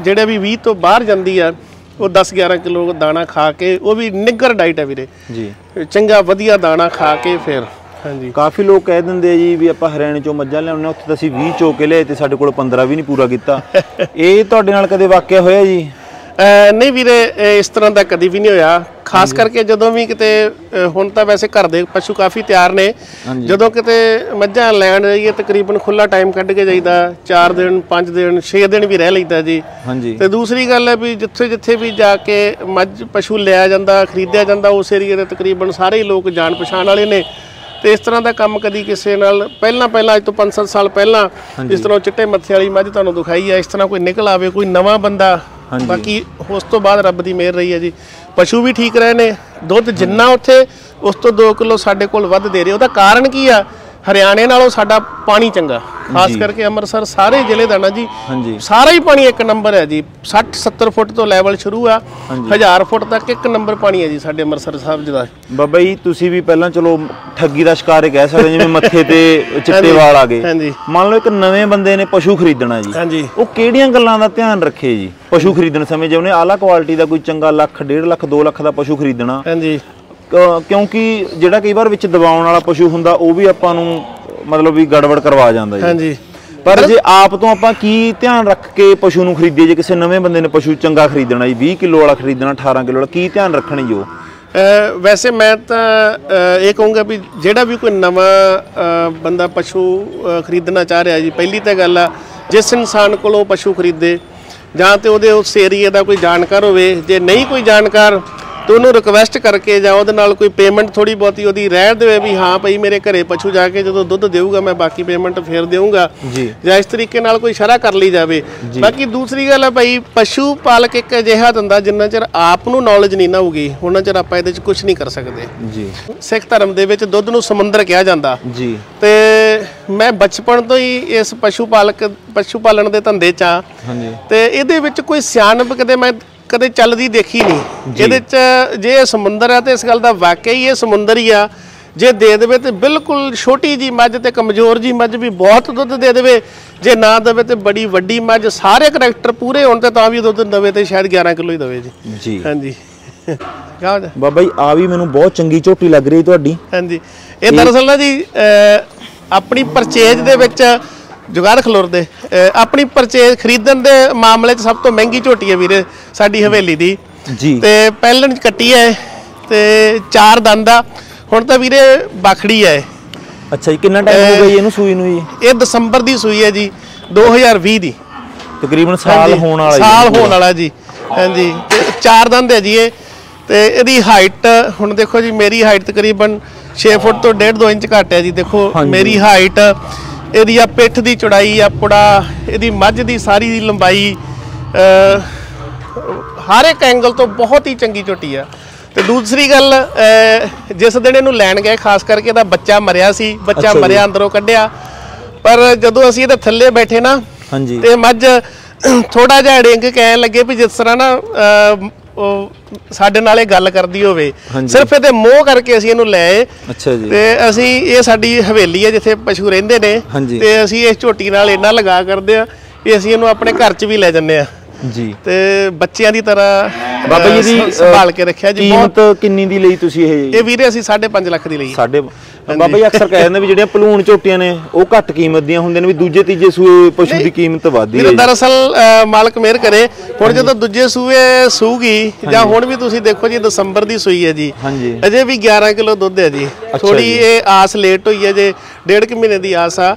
ਜਿਹੜੇ ਵੀ 20 ਤੋਂ ਬਾਹਰ ਜਾਂਦੀ ਆ ਉਹ 10 11 ਕਿਲੋ ਦਾਣਾ ਖਾ ਕੇ ਉਹ ਵੀ ਨਿੱਗਰ ਡਾਈਟ ਹੈ ਵੀਰੇ। ਜੀ। ਚੰਗਾ ਵਧੀਆ ਦਾਣਾ ਖਾ ਕੇ ਫਿਰ ਹਾਂਜੀ। ਕਾਫੀ ਲੋਕ ਕਹਿ ਦਿੰਦੇ ਆ ਜੀ ਵੀ ਆਪਾਂ ਹਰਿਆਣੇ ਚੋਂ ਮੱਝਾਂ ਲਿਆਉਂਦੇ ਹਾਂ ਉੱਥੇ ਤਾਂ ਅਸੀਂ 20 ਚੋ ਕੇ ਲਿਆਏ ਤੇ ਸਾਡੇ ਕੋਲ 15 ਵੀ ਨਹੀਂ ਪੂਰਾ ਕੀਤਾ। ਇਹ ਤੁਹਾਡੇ ਨਾਲ ਕਦੇ ਵਾਕਿਆ ਹੋਇਆ ਜੀ? ਨਹੀਂ ਵੀਰੇ ਇਸ ਤਰ੍ਹਾਂ ਦਾ ਕਦੀ ਵੀ ਨਹੀਂ ਹੋਇਆ। ਖਾਸ ਕਰਕੇ ਜਦੋਂ ਵੀ ਕਿਤੇ ਹੁਣ ਤਾਂ ਵੈਸੇ ਘਰ ਦੇ ਪਸ਼ੂ ਕਾਫੀ ਤਿਆਰ ਨੇ। ਜਦੋਂ ਕਿਤੇ ਮੱਝਾਂ ਲੈਣ ਜਾਈਏ ਤਕਰੀਬਨ ਖੁੱਲਾ ਟਾਈਮ ਕੱਢ ਕੇ ਜਾਈਦਾ। 4 ਦਿਨ 5 ਦਿਨ 6 ਦਿਨ ਵੀ ਰਹਿ ਲਈਦਾ ਜੀ। ਤੇ ਦੂਸਰੀ ਗੱਲ ਹੈ ਵੀ ਜਿੱਥੇ ਜਿੱਥੇ ਵੀ ਜਾ ਕੇ ਮੱਝ ਪਸ਼ੂ ਲਿਆ ਜਾਂਦਾ ਖਰੀਦਿਆ ਜਾਂਦਾ ਉਸ ਏਰੀਏ ਦੇ ਤਕਰੀਬਨ ਸਾਰੇ ਲੋਕ ਜਾਣ ਪਛਾਣ ਵਾਲੇ ਨੇ। ਤੇ ਇਸ ਤਰ੍ਹਾਂ ਦਾ ਕੰਮ ਕਦੀ ਕਿਸੇ ਨਾਲ ਪਹਿਲਾਂ ਪਹਿਲਾਂ ਅੱਜ ਤੋਂ 5-7 ਸਾਲ ਪਹਿਲਾਂ ਇਸ ਤਰ੍ਹਾਂ ਚਿੱਟੇ ਮੱਥੇ ਵਾਲੀ ਮੱਝ ਤੁਹਾਨੂੰ ਦਿਖਾਈ ਹੈ ਇਸ ਤਰ੍ਹਾਂ ਕੋਈ ਨਿਕਲ ਆਵੇ ਕੋਈ ਨਵਾਂ ਬੰਦਾ ਬਾਕੀ ਉਸ ਤੋਂ ਬਾਅਦ ਰੱਬ ਦੀ ਮਿਹਰ ਰਹੀ ਹੈ ਜੀ। ਪਸ਼ੂ ਵੀ ਠੀਕ ਰਹੇ ਨੇ ਦੁੱਧ ਜਿੰਨਾ ਉੱਥੇ ਉਸ ਤੋਂ 2 ਕਿਲੋ ਸਾਡੇ ਕੋਲ ਵੱਧ ਦੇ ਰਹੇ। ਉਹਦਾ ਕਾਰਨ ਕੀ ਆ? ਹਰਿਆਣੇ ਨਾਲੋਂ ਸਾਡਾ ਪਾਣੀ ਚੰਗਾ। ਖਾਸ ਕਰਕੇ ਅੰਮ੍ਰਿਤਸਰ ਸਾਰੇ ਜ਼ਿਲ੍ਹੇ ਦਾ ਨਾ ਜੀ। ਸਾਰਾ ਹੀ ਪਾਣੀ ਇੱਕ ਨੰਬਰ ਹੈ ਜੀ। 60 70 ਫੁੱਟ ਤੋਂ ਲੈਵਲ ਸ਼ੁਰੂ ਆ। 1000 ਫੁੱਟ ਤੱਕ ਇੱਕ ਨੰਬਰ ਪਾਣੀ ਹੈ ਜੀ ਸਾਡੇ ਅੰਮ੍ਰਿਤਸਰ ਸਾਹਿਬ ਦਾ। ਬਾਬਾ ਜੀ ਤੁਸੀਂ ਵੀ ਪਹਿਲਾਂ ਚਲੋ ਠੱਗੀ ਦਾ ਸ਼ਿਕਾਰ ਕਹਿ ਸਕਦੇ ਜਿਵੇਂ ਮੱਥੇ ਤੇ ਚਿੱਟੇ ਵਾਲ ਆ ਗਏ। ਮੰਨ ਲਓ ਇੱਕ ਨਵੇਂ ਬੰਦੇ ਨੇ ਪਸ਼ੂ ਖਰੀਦਣਾ ਜੀ। ਉਹ ਕਿਹੜੀਆਂ ਗੱਲਾਂ ਦਾ ਧਿਆਨ ਰੱਖੇ ਜੀ? ਪਸ਼ੂ ਖਰੀਦਣ ਸਮੇਂ ਜੇ ਉਹਨੇ ਆਲਾ ਕੁਆਲਿਟੀ ਦਾ ਕੋਈ ਚੰਗਾ ਲੱਖ 1.5 ਲੱਖ 2 ਲੱਖ ਦਾ ਪਸ਼ੂ ਖਰੀਦਣਾ। ਹਾਂਜੀ। ਕਿਉਂਕਿ ਜਿਹੜਾ ਕਈ ਵਾਰ ਵਿੱਚ ਦਬਾਉਣ ਵਾਲਾ ਪਸ਼ੂ ਹੁੰਦਾ ਉਹ ਵੀ ਆਪਾਂ ਨੂੰ ਮਤਲਬ ਵੀ ਗੜਬੜ ਕਰਵਾ ਜਾਂਦਾ ਜੀ। ਹਾਂਜੀ। ਪਰ ਜੇ ਆਪ ਤੋਂ ਆਪਾਂ ਕੀ ਧਿਆਨ ਰੱਖ ਕੇ ਪਸ਼ੂ ਨੂੰ ਖਰੀਦੀਏ ਜੇ ਕਿਸੇ ਨਵੇਂ ਬੰਦੇ ਨੇ ਪਸ਼ੂ ਚੰਗਾ ਖਰੀਦਣਾ ਜੀ 20 ਕਿਲੋ ਵਾਲਾ ਖਰੀਦਣਾ 18 ਕਿਲੋ ਵਾਲਾ ਕੀ ਧਿਆਨ ਰੱਖਣੀ ਜੋ ਵੈਸੇ ਮੈਂ ਤਾਂ ਇਹ ਕਹੂੰਗਾ ਵੀ ਜਿਹੜਾ ਵੀ ਕੋਈ ਨਵਾਂ ਬੰਦਾ ਪਸ਼ੂ ਖਰੀਦਣਾ ਚਾਹ ਰਿਹਾ ਜੀ ਪਹਿਲੀ ਤਾਂ ਗੱਲ ਆ ਜਿਸ ਇਨਸਾਨ ਕੋਲੋਂ ਪਸ਼ੂ ਖਰੀਦੇ ਜਾਂ ਤੇ ਉਹਦੇ ਉਸ ਏਰੀਏ ਦਾ ਕੋਈ ਜਾਣਕਾਰ ਹੋਵੇ ਜੇ ਨਹੀਂ ਕੋਈ ਜਾਣਕਾਰ ਤੇ ਉਹਨੂੰ ਰਿਕਵੈਸਟ ਕਰਕੇ ਜਾਂ ਉਹਦੇ ਨਾਲ ਕੋਈ ਪੇਮੈਂਟ ਥੋੜੀ ਬਹੁਤੀ ਉਹਦੀ ਰਹਿ ਦੇਵੇ ਵੀ ਹਾਂ ਭਾਈ ਮੇਰੇ ਘਰੇ ਪਸ਼ੂ ਜਾ ਕੇ ਜਦੋਂ ਦੁੱਧ ਦੇਊਗਾ ਮੈਂ ਬਾਕੀ ਪੇਮੈਂਟ ਫੇਰ ਦੇਊਂਗਾ। ਜੀ। ਇਸ ਤਰੀਕੇ ਨਾਲ ਕੋਈ ਸ਼ਰਾ ਕਰ ਲਈ ਜਾਵੇ। ਬਾਕੀ ਦੂਸਰੀ ਗੱਲ ਹੈ ਭਾਈ ਪਸ਼ੂ ਪਾਲਕ ਇੱਕ ਅਜਿਹਾ ਧੰਦਾ ਜਿੰਨਾ ਚਿਰ ਆਪ ਨੂੰ ਨੌਲੇਜ ਨਹੀਂ ਨਾ ਹੋਊਗੀ ਉਹਨਾਂ ਚਿਰ ਆਪਾਂ ਇਹਦੇ 'ਚ ਕੁਝ ਨਹੀਂ ਕਰ ਸਕਦੇ। ਜੀ। ਸਿੱਖ ਧਰਮ ਦੇ ਵਿੱਚ ਦੁੱਧ ਨੂੰ ਸਮੁੰਦਰ ਕਿਹਾ ਜਾਂਦਾ। ਜੀ। ਤੇ ਮੈਂ ਬਚਪਨ ਤੋਂ ਹੀ ਇਸ ਪਸ਼ੂ ਪਾਲਕ ਪਸ਼ੂ ਪਾਲਣ ਦੇ ਧੰਦੇ 'ਚ ਆ। ਹਾਂਜੀ। ਤੇ ਇਹਦੇ ਵਿੱਚ ਕੋਈ ਸਿਆਣਪ ਕਦੇ ਮੈਂ ਕਦੇ ਚੱਲਦੀ ਦੇਖੀ ਨਹੀਂ। ਇਹਦੇ 'ਚ ਜੇ ਇਹ ਸਮੁੰਦਰ ਆ ਤੇ ਇਸ ਗੱਲ ਦਾ ਵਾਕਿਆ ਹੀ ਇਹ ਸਮੁੰਦਰ ਹੀ ਆ। ਜੇ ਦੇ ਦੇਵੇ ਤੇ ਬਿਲਕੁਲ ਛੋਟੀ ਜੀ ਮੱਝ ਤੇ ਕਮਜ਼ੋਰ ਜੀ ਮੱਝ ਵੀ ਬਹੁਤ ਦੁੱਧ ਦੇ ਦੇਵੇ। ਜੇ ਨਾ ਦੇਵੇ ਤੇ ਬੜੀ ਵੱਡੀ ਮੱਝ ਸਾਰੇ ਕਰੈਕਟਰ ਪੂਰੇ ਹੋਣ ਤੇ ਤਾਂ ਵੀ ਦੁੱਧ ਦੇਵੇ ਤੇ ਸ਼ਾਇਦ 11 ਕਿਲੋ ਹੀ ਦੇਵੇ ਜੀ। ਜੀ। ਹਾਂਜੀ। ਬਾਬਾ ਜੀ ਆ ਵੀ ਮੈਨੂੰ ਬਹੁਤ ਚੰਗੀ ਝੋਟੀ ਲੱਗ ਰਹੀ ਤੁਹਾਡੀ। ਹਾਂਜੀ। ਇਹ ਦਰਅਸਲ ਨਾ ਜੀ ਆਪਣੀ ਪਰਚੇਜ ਦੇ ਵਿੱਚ ਜੁਗਾੜ ਖਲੋਰਦੇ ਆਪਣੀ ਪਰਚੇਜ ਖਰੀਦਣ ਦੇ ਮਾਮਲੇ 'ਚ ਸਭ ਤੋਂ ਮਹਿੰਗੀ ਝੋਟੀ ਹੈ ਵੀਰੇ ਸਾਡੀ ਹਵੇਲੀ ਦੀ। ਜੀ। ਤੇ ਪਹਿਲਣ 'ਚ ਕੱਟੀ ਹੈ ਤੇ ਚਾਰ ਦੰਦ ਆ। ਹੁਣ ਤਾਂ ਵੀਰੇ ਬਾਖੜੀ ਹੈ। ਅੱਛਾ ਜੀ ਕਿੰਨਾ ਟਾਈਮ ਹੋ ਗਿਆ ਇਹਨੂੰ ਸੂਈ ਨੂੰ ਜੀ? ਇਹ ਦਸੰਬਰ ਦੀ ਸੂਈ ਹੈ ਜੀ 2020 ਦੀ। ਤਕਰੀਬਨ ਸਾਲ ਹੋਣ ਵਾਲਾ ਜੀ। ਸਾਲ ਹੋਣ ਵਾਲਾ ਜੀ। ਹਾਂਜੀ ਤੇ ਚਾਰ ਦੰਦ ਹੈ ਜੀ ਇਹ। ਤੇ ਇਹਦੀ ਹਾਈਟ ਹੁਣ ਦੇਖੋ ਜੀ ਮੇਰੀ ਹਾਈਟ ਤਕਰੀਬਨ 6 ਫੁੱਟ ਤੋਂ 1.5 2 ਇੰਚ ਘੱਟ ਹੈ ਜੀ। ਦੇਖੋ ਮੇਰੀ ਹਾਈਟ ਇਹਦੀ ਆ ਪਿੱਠ ਦੀ ਚੌੜਾਈ ਆ ਪੁੜਾ ਇਹਦੀ ਮੱਝ ਦੀ ਸਾਰੀ ਦੀ ਲੰਬਾਈ ਹਰ ਇੱਕ ਐਂਗਲ ਤੋਂ ਬਹੁਤ ਹੀ ਚੰਗੀ ਝੋਟੀ ਆ। ਤੇ ਦੂਸਰੀ ਗੱਲ ਜਿਸ ਦਿਨ ਇਹਨੂੰ ਲੈਣ ਗਏ ਖਾਸ ਕਰਕੇ ਇਹਦਾ ਬੱਚਾ ਮਰਿਆ ਸੀ ਬੱਚਾ। ਮਰਿਆ ਅੰਦਰੋਂ ਕੱਢਿਆ। ਪਰ ਜਦੋਂ ਅਸੀਂ ਇਹਦੇ ਥੱਲੇ ਬੈਠੇ ਨਾ ਹਾਂਜੀ। ਤੇ ਮੱਝ ਥੋੜਾ ਜਿਹਾ ਡਿੰਗ ਕਹਿਣ ਲੱਗੇ ਵੀ ਜਿਸ ਤਰ੍ਹਾਂ ਨਾ ਉਹ ਸਾਡੇ ਨਾਲ ਇਹ ਗੱਲ ਕਰਦੀ ਹੋਵੇ। ਸਿਰਫ ਇਹਦੇ ਮੋਹ ਕਰਕੇ ਅਸੀਂ ਇਹਨੂੰ ਲੈ ਆਏ ਅੱਛਾ ਜੀ। ਤੇ ਅਸੀਂ ਇਹ ਸਾਡੀ ਹਵੇਲੀ ਹੈ ਜਿੱਥੇ ਪਸ਼ੂ ਰਹਿੰਦੇ ਨੇ। ਤੇ ਅਸੀਂ ਇਸ ਝੋਟੀ ਨਾਲ ਇੰਨਾ ਲਗਾ ਕਰਦੇ ਆ ਕਿ ਅਸੀਂ ਇਹਨੂੰ ਆਪਣੇ ਘਰ 'ਚ ਵੀ ਲੈ ਜੰਨੇ ਆ ਜੀ। ਤੇ ਬੱਚਿਆਂ ਦੀ ਤਰ੍ਹਾਂ ਬਾਬਾ ਜੀ ਦੀ ਸੰਭਾਲ ਕੇ ਰੱਖਿਆ ਜੀ। ਬਹੁਤ ਕੀਮਤ ਕਿੰਨੀ ਦੀ ਲਈ ਤੁਸੀਂ ਇਹ? ਇਹ ਵੀਰੇ ਅਸੀਂ 5.5 ਲੱਖ ਦੀ ਲਈ। ਸਾਡੇ ਬਾਬਾ ਜੀ ਅਕਸਰ ਕਹਿ ਦਿੰਦੇ ਵੀ ਜਿਹੜੀਆਂ ਭਲੂਣ ਝੋਟੀਆਂ ਨੇ ਉਹ ਘੱਟ ਕੀਮਤ ਦੀਆਂ ਹੁੰਦੀਆਂ ਨੇ ਵੀ ਦੂਜੇ ਤੀਜੇ ਸੂਏ ਪਸ਼ੂ ਦੀ ਕੀਮਤ ਵੱਧਦੀ ਹੈ। ਦਰਅਸਲ ਮਾਲਕ ਮਿਹਰ ਕਰੇ ਹੁਣ ਜਦੋਂ ਦੂਜੇ ਸੂਏ ਸੂਗੀ ਜਾਂ ਹੁਣ ਵੀ ਤੁਸੀਂ ਦੇਖੋ ਜੀ ਦਸੰਬਰ ਦੀ ਸੂਈ ਹੈ ਜੀ। ਅਜੇ ਵੀ 11 ਕਿਲੋ ਦੁੱਧ ਹੈ ਜੀ। ਥੋੜੀ। ਇਹ ਆਸ ਲੇਟ ਹੋਈ ਹੈ ਜੇ ਡੇਢ ਕੁ ਮਹੀਨੇ ਦੀ ਆਸ ਆ।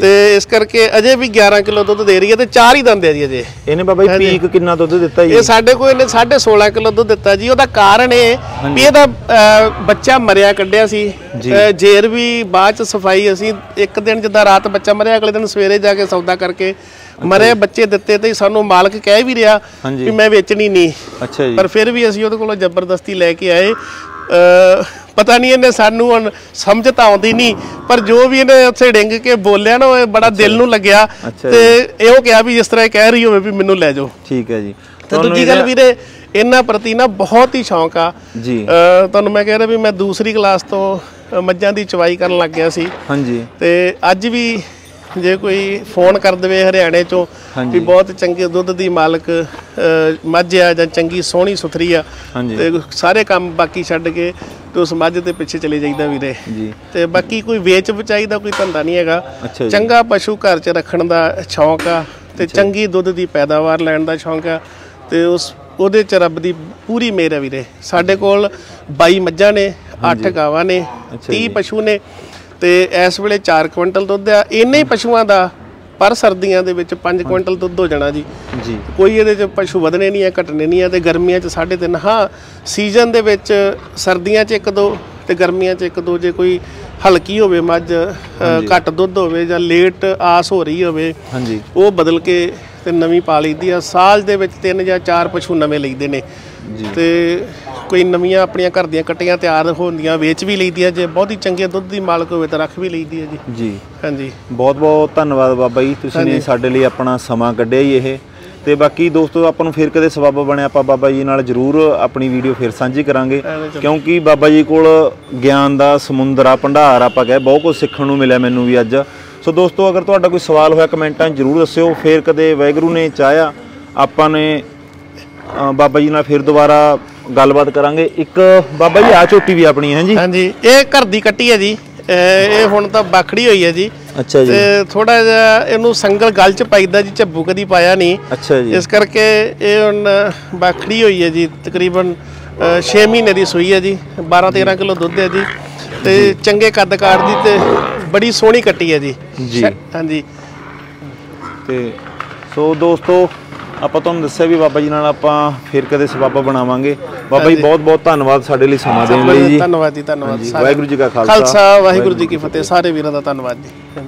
ਤੇ ਇਸ ਕਰਕੇ ਅਜੇ ਵੀ 11 ਕਿਲੋ ਦੁੱਧ ਦੇ ਰਹੀ ਹੈ ਤੇ ਚਾਰ ਹੀ ਦੰਦ ਹੈ ਜੀ ਅਜੇ। ਇਹਨੇ ਬਾਬਾ ਜੀ ਪੀਕ ਕਿੰਨਾ ਦੁੱਧ ਦਿੱਤਾ ਜੀ? ਇਹ ਸਾਡੇ ਕੋਲ ਇਹਨੇ 16.5 ਕਿਲੋ ਦੁੱਧ ਦਿੱਤਾ ਜੀ। ਉਹਦਾ ਕਾਰਨ ਇਹ ਵੀ ਇਹਦਾ ਬੱਚਾ ਮਰਿਆ ਕੱਢਿਆ ਸੀ। ਜੇਰ ਵੀ ਬਾਅਦ ਚ ਸਫ਼ਾਈ ਅਸੀਂ ਇੱਕ ਦਿਨ ਜਿੱਦਾਂ ਰਾਤ ਬੱਚਾ ਮਰਿਆ ਅਗਲੇ ਦਿਨ ਸਵੇਰੇ ਜਾ ਕੇ ਸੌਦਾ ਕਰਕੇ ਮਰੇ ਬੱਚੇ ਦਿੱਤੇ ਤੇ ਸਾਨੂੰ ਮਾਲਕ ਕਹਿ ਵੀ ਰਿਹਾ। ਵੀ ਮੈਂ ਵੇਚਣੀ ਨਹੀਂ। ਅੱਛਾ ਜੀ। ਪਰ ਫਿਰ ਵੀ ਅਸੀਂ ਉਹਦੇ ਕੋਲੋਂ ਜ਼ਬਰਦਸਤੀ ਲੈ ਕੇ ਆਏ। ਪਤਾ ਨਹੀਂ ਇਹਨੇ ਸਾਨੂੰ ਸਮਝ ਤਾਂ ਆਉਂਦੀ ਨਹੀਂ ਪਰ ਜੋ ਵੀ ਇਹਨੇ ਉੱਥੇ ਡਿੰਗ ਕੇ ਬੋਲਿਆ ਨਾ ਉਹ ਬੜਾ ਦਿਲ ਨੂੰ ਲੱਗਿਆ ਤੇ ਇਹੋ ਕਿਹਾ ਵੀ ਜਿਸ ਤਰ੍ਹਾਂ ਇਹ ਕਹਿ ਰਹੀ ਹੋਵੇ ਵੀ ਮੈਨੂੰ ਲੈ ਜਾਓ। ਠੀਕ ਹੈ ਜੀ। ਤੇ ਦੂਜੀ ਗੱਲ ਵੀਰੇ ਇਹਨਾਂ ਪ੍ਰਤੀ ਨਾ ਬਹੁਤ ਹੀ ਸ਼ੌਂਕ ਆ। ਜੀ। ਤੁਹਾਨੂੰ ਮੈਂ ਕਹਿ ਰਿਹਾ ਵੀ ਮੈਂ ਦੂਸਰੀ ਕਲਾਸ ਤੋਂ ਮੱਝਾਂ ਦੀ ਚਵਾਈ ਕਰਨ ਲੱਗ ਗਿਆ ਸੀ। ਹਾਂਜੀ। ਤੇ ਅੱਜ ਵੀ ਜੇ ਕੋਈ ਫੋਨ ਕਰ ਦੇਵੇ ਹਰਿਆਣੇ ਚੋਂ। ਵੀ ਬਹੁਤ ਚੰਗੇ ਦੁੱਧ ਦੀ ਮਾਲਕ ਮੱਝ ਆ ਜਾਂ ਚੰਗੀ ਸੋਹਣੀ ਸੁਥਰੀ ਆ ਤੇ ਸਾਰੇ ਕੰਮ ਬਾਕੀ ਛੱਡ ਕੇ ਤੇ ਉਸ ਮੱਝ ਦੇ ਪਿੱਛੇ ਚਲੇ ਜਾਈਦਾ ਵੀਰੇ। ਤੇ ਬਾਕੀ ਕੋਈ ਵੇਚ ਬਚਾਈ ਦਾ ਕੋਈ ਧੰਦਾ ਨਹੀਂ ਹੈਗਾ। ਚੰਗਾ ਪਸ਼ੂ ਘਰ 'ਚ ਰੱਖਣ ਦਾ ਸ਼ੌਂਕ ਆ ਤੇ ਚੰਗੀ ਦੁੱਧ ਦੀ ਪੈਦਾਵਾਰ ਲੈਣ ਦਾ ਸ਼ੌਂਕ ਆ ਤੇ ਉਸ ਉਹਦੇ 'ਚ ਰੱਬ ਦੀ ਪੂਰੀ ਮਿਹਰ ਹੈ ਵੀਰੇ। ਸਾਡੇ ਕੋਲ 22 ਮੱਝਾਂ ਨੇ 8 ਗਾਵਾਂ ਨੇ ਅੱਛਾ 30 ਪਸ਼ੂ ਨੇ। ਤੇ ਇਸ ਵੇਲੇ 4 ਕੁਇੰਟਲ ਦੁੱਧ ਆ। ਇੰਨੇ ਹੀ ਪਸ਼ੂਆਂ ਦਾ ਪਰ ਸਰਦੀਆਂ ਦੇ ਵਿੱਚ 5 ਕੁਇੰਟਲ ਦੁੱਧ ਹੋ ਜਾਣਾ ਜੀ। ਜੀ। ਕੋਈ ਇਹਦੇ 'ਚ ਪਸ਼ੂ ਵਧਣੇ ਨਹੀਂ ਆ ਘਟਣੇ ਨਹੀਂ ਆ ਤੇ ਗਰਮੀਆਂ 'ਚ 3.5 ਹਾਂ ਸੀਜ਼ਨ ਦੇ ਵਿੱਚ ਸਰਦੀਆਂ 'ਚ ਇੱਕ ਦੋ ਤੇ ਗਰਮੀਆਂ 'ਚ ਇੱਕ ਦੋ। ਜੇ ਕੋਈ ਹਲਕੀ ਹੋਵੇ ਮੱਝ ਘੱਟ ਦੁੱਧ ਹੋਵੇ ਜਾਂ ਲੇਟ ਆਸ ਹੋ ਰਹੀ ਹੋਵੇ ਹਾਂਜੀ। ਉਹ ਬਦਲ ਕੇ ਤੇ ਨਵੀਂ ਪਾ ਲਈਦੀ ਆ। ਸਾਲ ਦੇ ਵਿੱਚ ਤਿੰਨ ਜਾਂ ਚਾਰ ਪਸ਼ੂ ਨਵੇਂ ਲਈਦੇ ਨੇ। ਤੇ ਕੋਈ ਨਵੀਆਂ ਆਪਣੀਆਂ ਘਰ ਦੀਆਂ ਕੱਟੀਆਂ ਤਿਆਰ ਹੁੰਦੀਆਂ ਵੇਚ ਵੀ ਲਈਦੀਆਂ ਜੇ ਬਹੁਤੀ ਚੰਗੇ ਦੁੱਧ ਦੀ ਮਾਲਕ ਹੋਵੇ ਤਾਂ ਰੱਖ ਵੀ ਲਈਦੀ ਹੈ ਜੀ। ਜੀ। ਹਾਂਜੀ। ਬਹੁਤ ਬਹੁਤ ਧੰਨਵਾਦ ਬਾਬਾ ਜੀ ਤੁਸੀਂ ਨੇ ਸਾਡੇ ਲਈ ਆਪਣਾ ਸਮਾਂ ਕੱਢਿਆ ਜੀ ਇਹ। ਤੇ ਬਾਕੀ ਦੋਸਤੋ ਆਪਾਂ ਨੂੰ ਫਿਰ ਕਦੇ ਸਬੱਬ ਬਣਿਆ ਆਪਾਂ ਬਾਬਾ ਜੀ ਨਾਲ ਜਰੂਰ ਆਪਣੀ ਵੀਡੀਓ ਫਿਰ ਸਾਂਝੀ ਕਰਾਂਗੇ। ਕਿਉਂਕਿ ਬਾਬਾ ਜੀ ਕੋਲ ਗਿਆਨ ਦਾ ਸਮੁੰਦਰ ਆ ਭੰਡਾਰ ਆਪਾਂ ਕਹੇ ਬਹੁਤ ਕੁਝ ਸਿੱਖਣ ਨੂੰ ਮਿਲਿਆ ਮੈਨੂੰ ਵੀ ਅੱਜ। ਸੋ ਦੋਸਤੋ ਅਗਰ ਤੁਹਾਡਾ ਕੋਈ ਸਵਾਲ ਹੋਇਆ ਕਮੈਂਟਾਂ 'ਚ ਜਰੂਰ ਦੱਸਿਓ। ਫਿਰ ਕਦੇ ਵੈਗਰੂ ਨੇ ਚਾਹਿਆ ਆਪਾਂ ਨੇ ਬਾਬਾ ਜੀ ਨਾਲ ਫਿਰ ਦੁਬਾਰਾ ਗੱਲਬਾਤ ਕਰਾਂਗੇ। ਇੱਕ ਬਾਬਾ ਜੀ ਆ ਝੋਟੀ ਵੀ ਆਪਣੀ ਹੈ ਜੀ। ਹਾਂਜੀ ਇਹ ਘਰ ਦੀ ਕੱਟੀ ਹੈ ਜੀ। ਇਹ ਹੁਣ ਤਾਂ ਬਾਖੜੀ ਹੋਈ ਹੈ ਜੀ। ਅੱਛਾ ਜੀ। ਤੇ ਥੋੜਾ ਜਿਹਾ ਇਹਨੂੰ ਸੰਗਲ ਗਲ ਚ ਪਾਈਦਾ ਜੀ ਝੱਬੂ ਕਦੀ ਪਾਇਆ ਨਹੀਂ। ਅੱਛਾ ਜੀ। ਇਸ ਕਰਕੇ ਇਹ ਹੁਣ ਬਾਖੜੀ ਹੋਈ ਹੈ ਜੀ ਤਕਰੀਬਨ 6 ਮਹੀਨੇ ਦੀ ਸੂਈ ਹੈ ਜੀ। 12 13 ਕਿਲੋ ਦੁੱਧ ਹੈ ਜੀ। ਤੇ ਚੰਗੇ ਕੱਦ ਕਾਠ ਦੀ ਤੇ ਬੜੀ ਸੋਹਣੀ ਕੱਟੀ ਹੈ ਜੀ। ਜੀ। ਹਾਂਜੀ। ਤੇ ਸੋ ਦੋਸਤੋ ਆਪਾਂ ਤੁਹਾਨੂੰ ਦੱਸਿਆ ਵੀ ਬਾਬਾ ਜੀ ਨਾਲ ਆਪਾਂ ਫਿਰ ਕਦੇ ਸਬੱਬ ਬਣਾਵਾਂਗੇ। ਬਾਬਾ ਜੀ ਬਹੁਤ ਬਹੁਤ ਧੰਨਵਾਦ ਸਾਡੇ ਲਈ ਸਮਾਂ ਦੇਣ ਲਈ ਜੀ। ਧੰਨਵਾਦ ਜੀ ਧੰਨਵਾਦ ਵਾਹਿਗੁਰੂ ਜੀ ਕਾ ਖਾਲਸਾ ਵਾਹਿਗੁਰੂ ਜੀ ਕੀ ਫਤਿਹ। ਸਾਰੇ ਵੀਰਾਂ ਦਾ ਧੰਨਵਾਦ ਜੀ।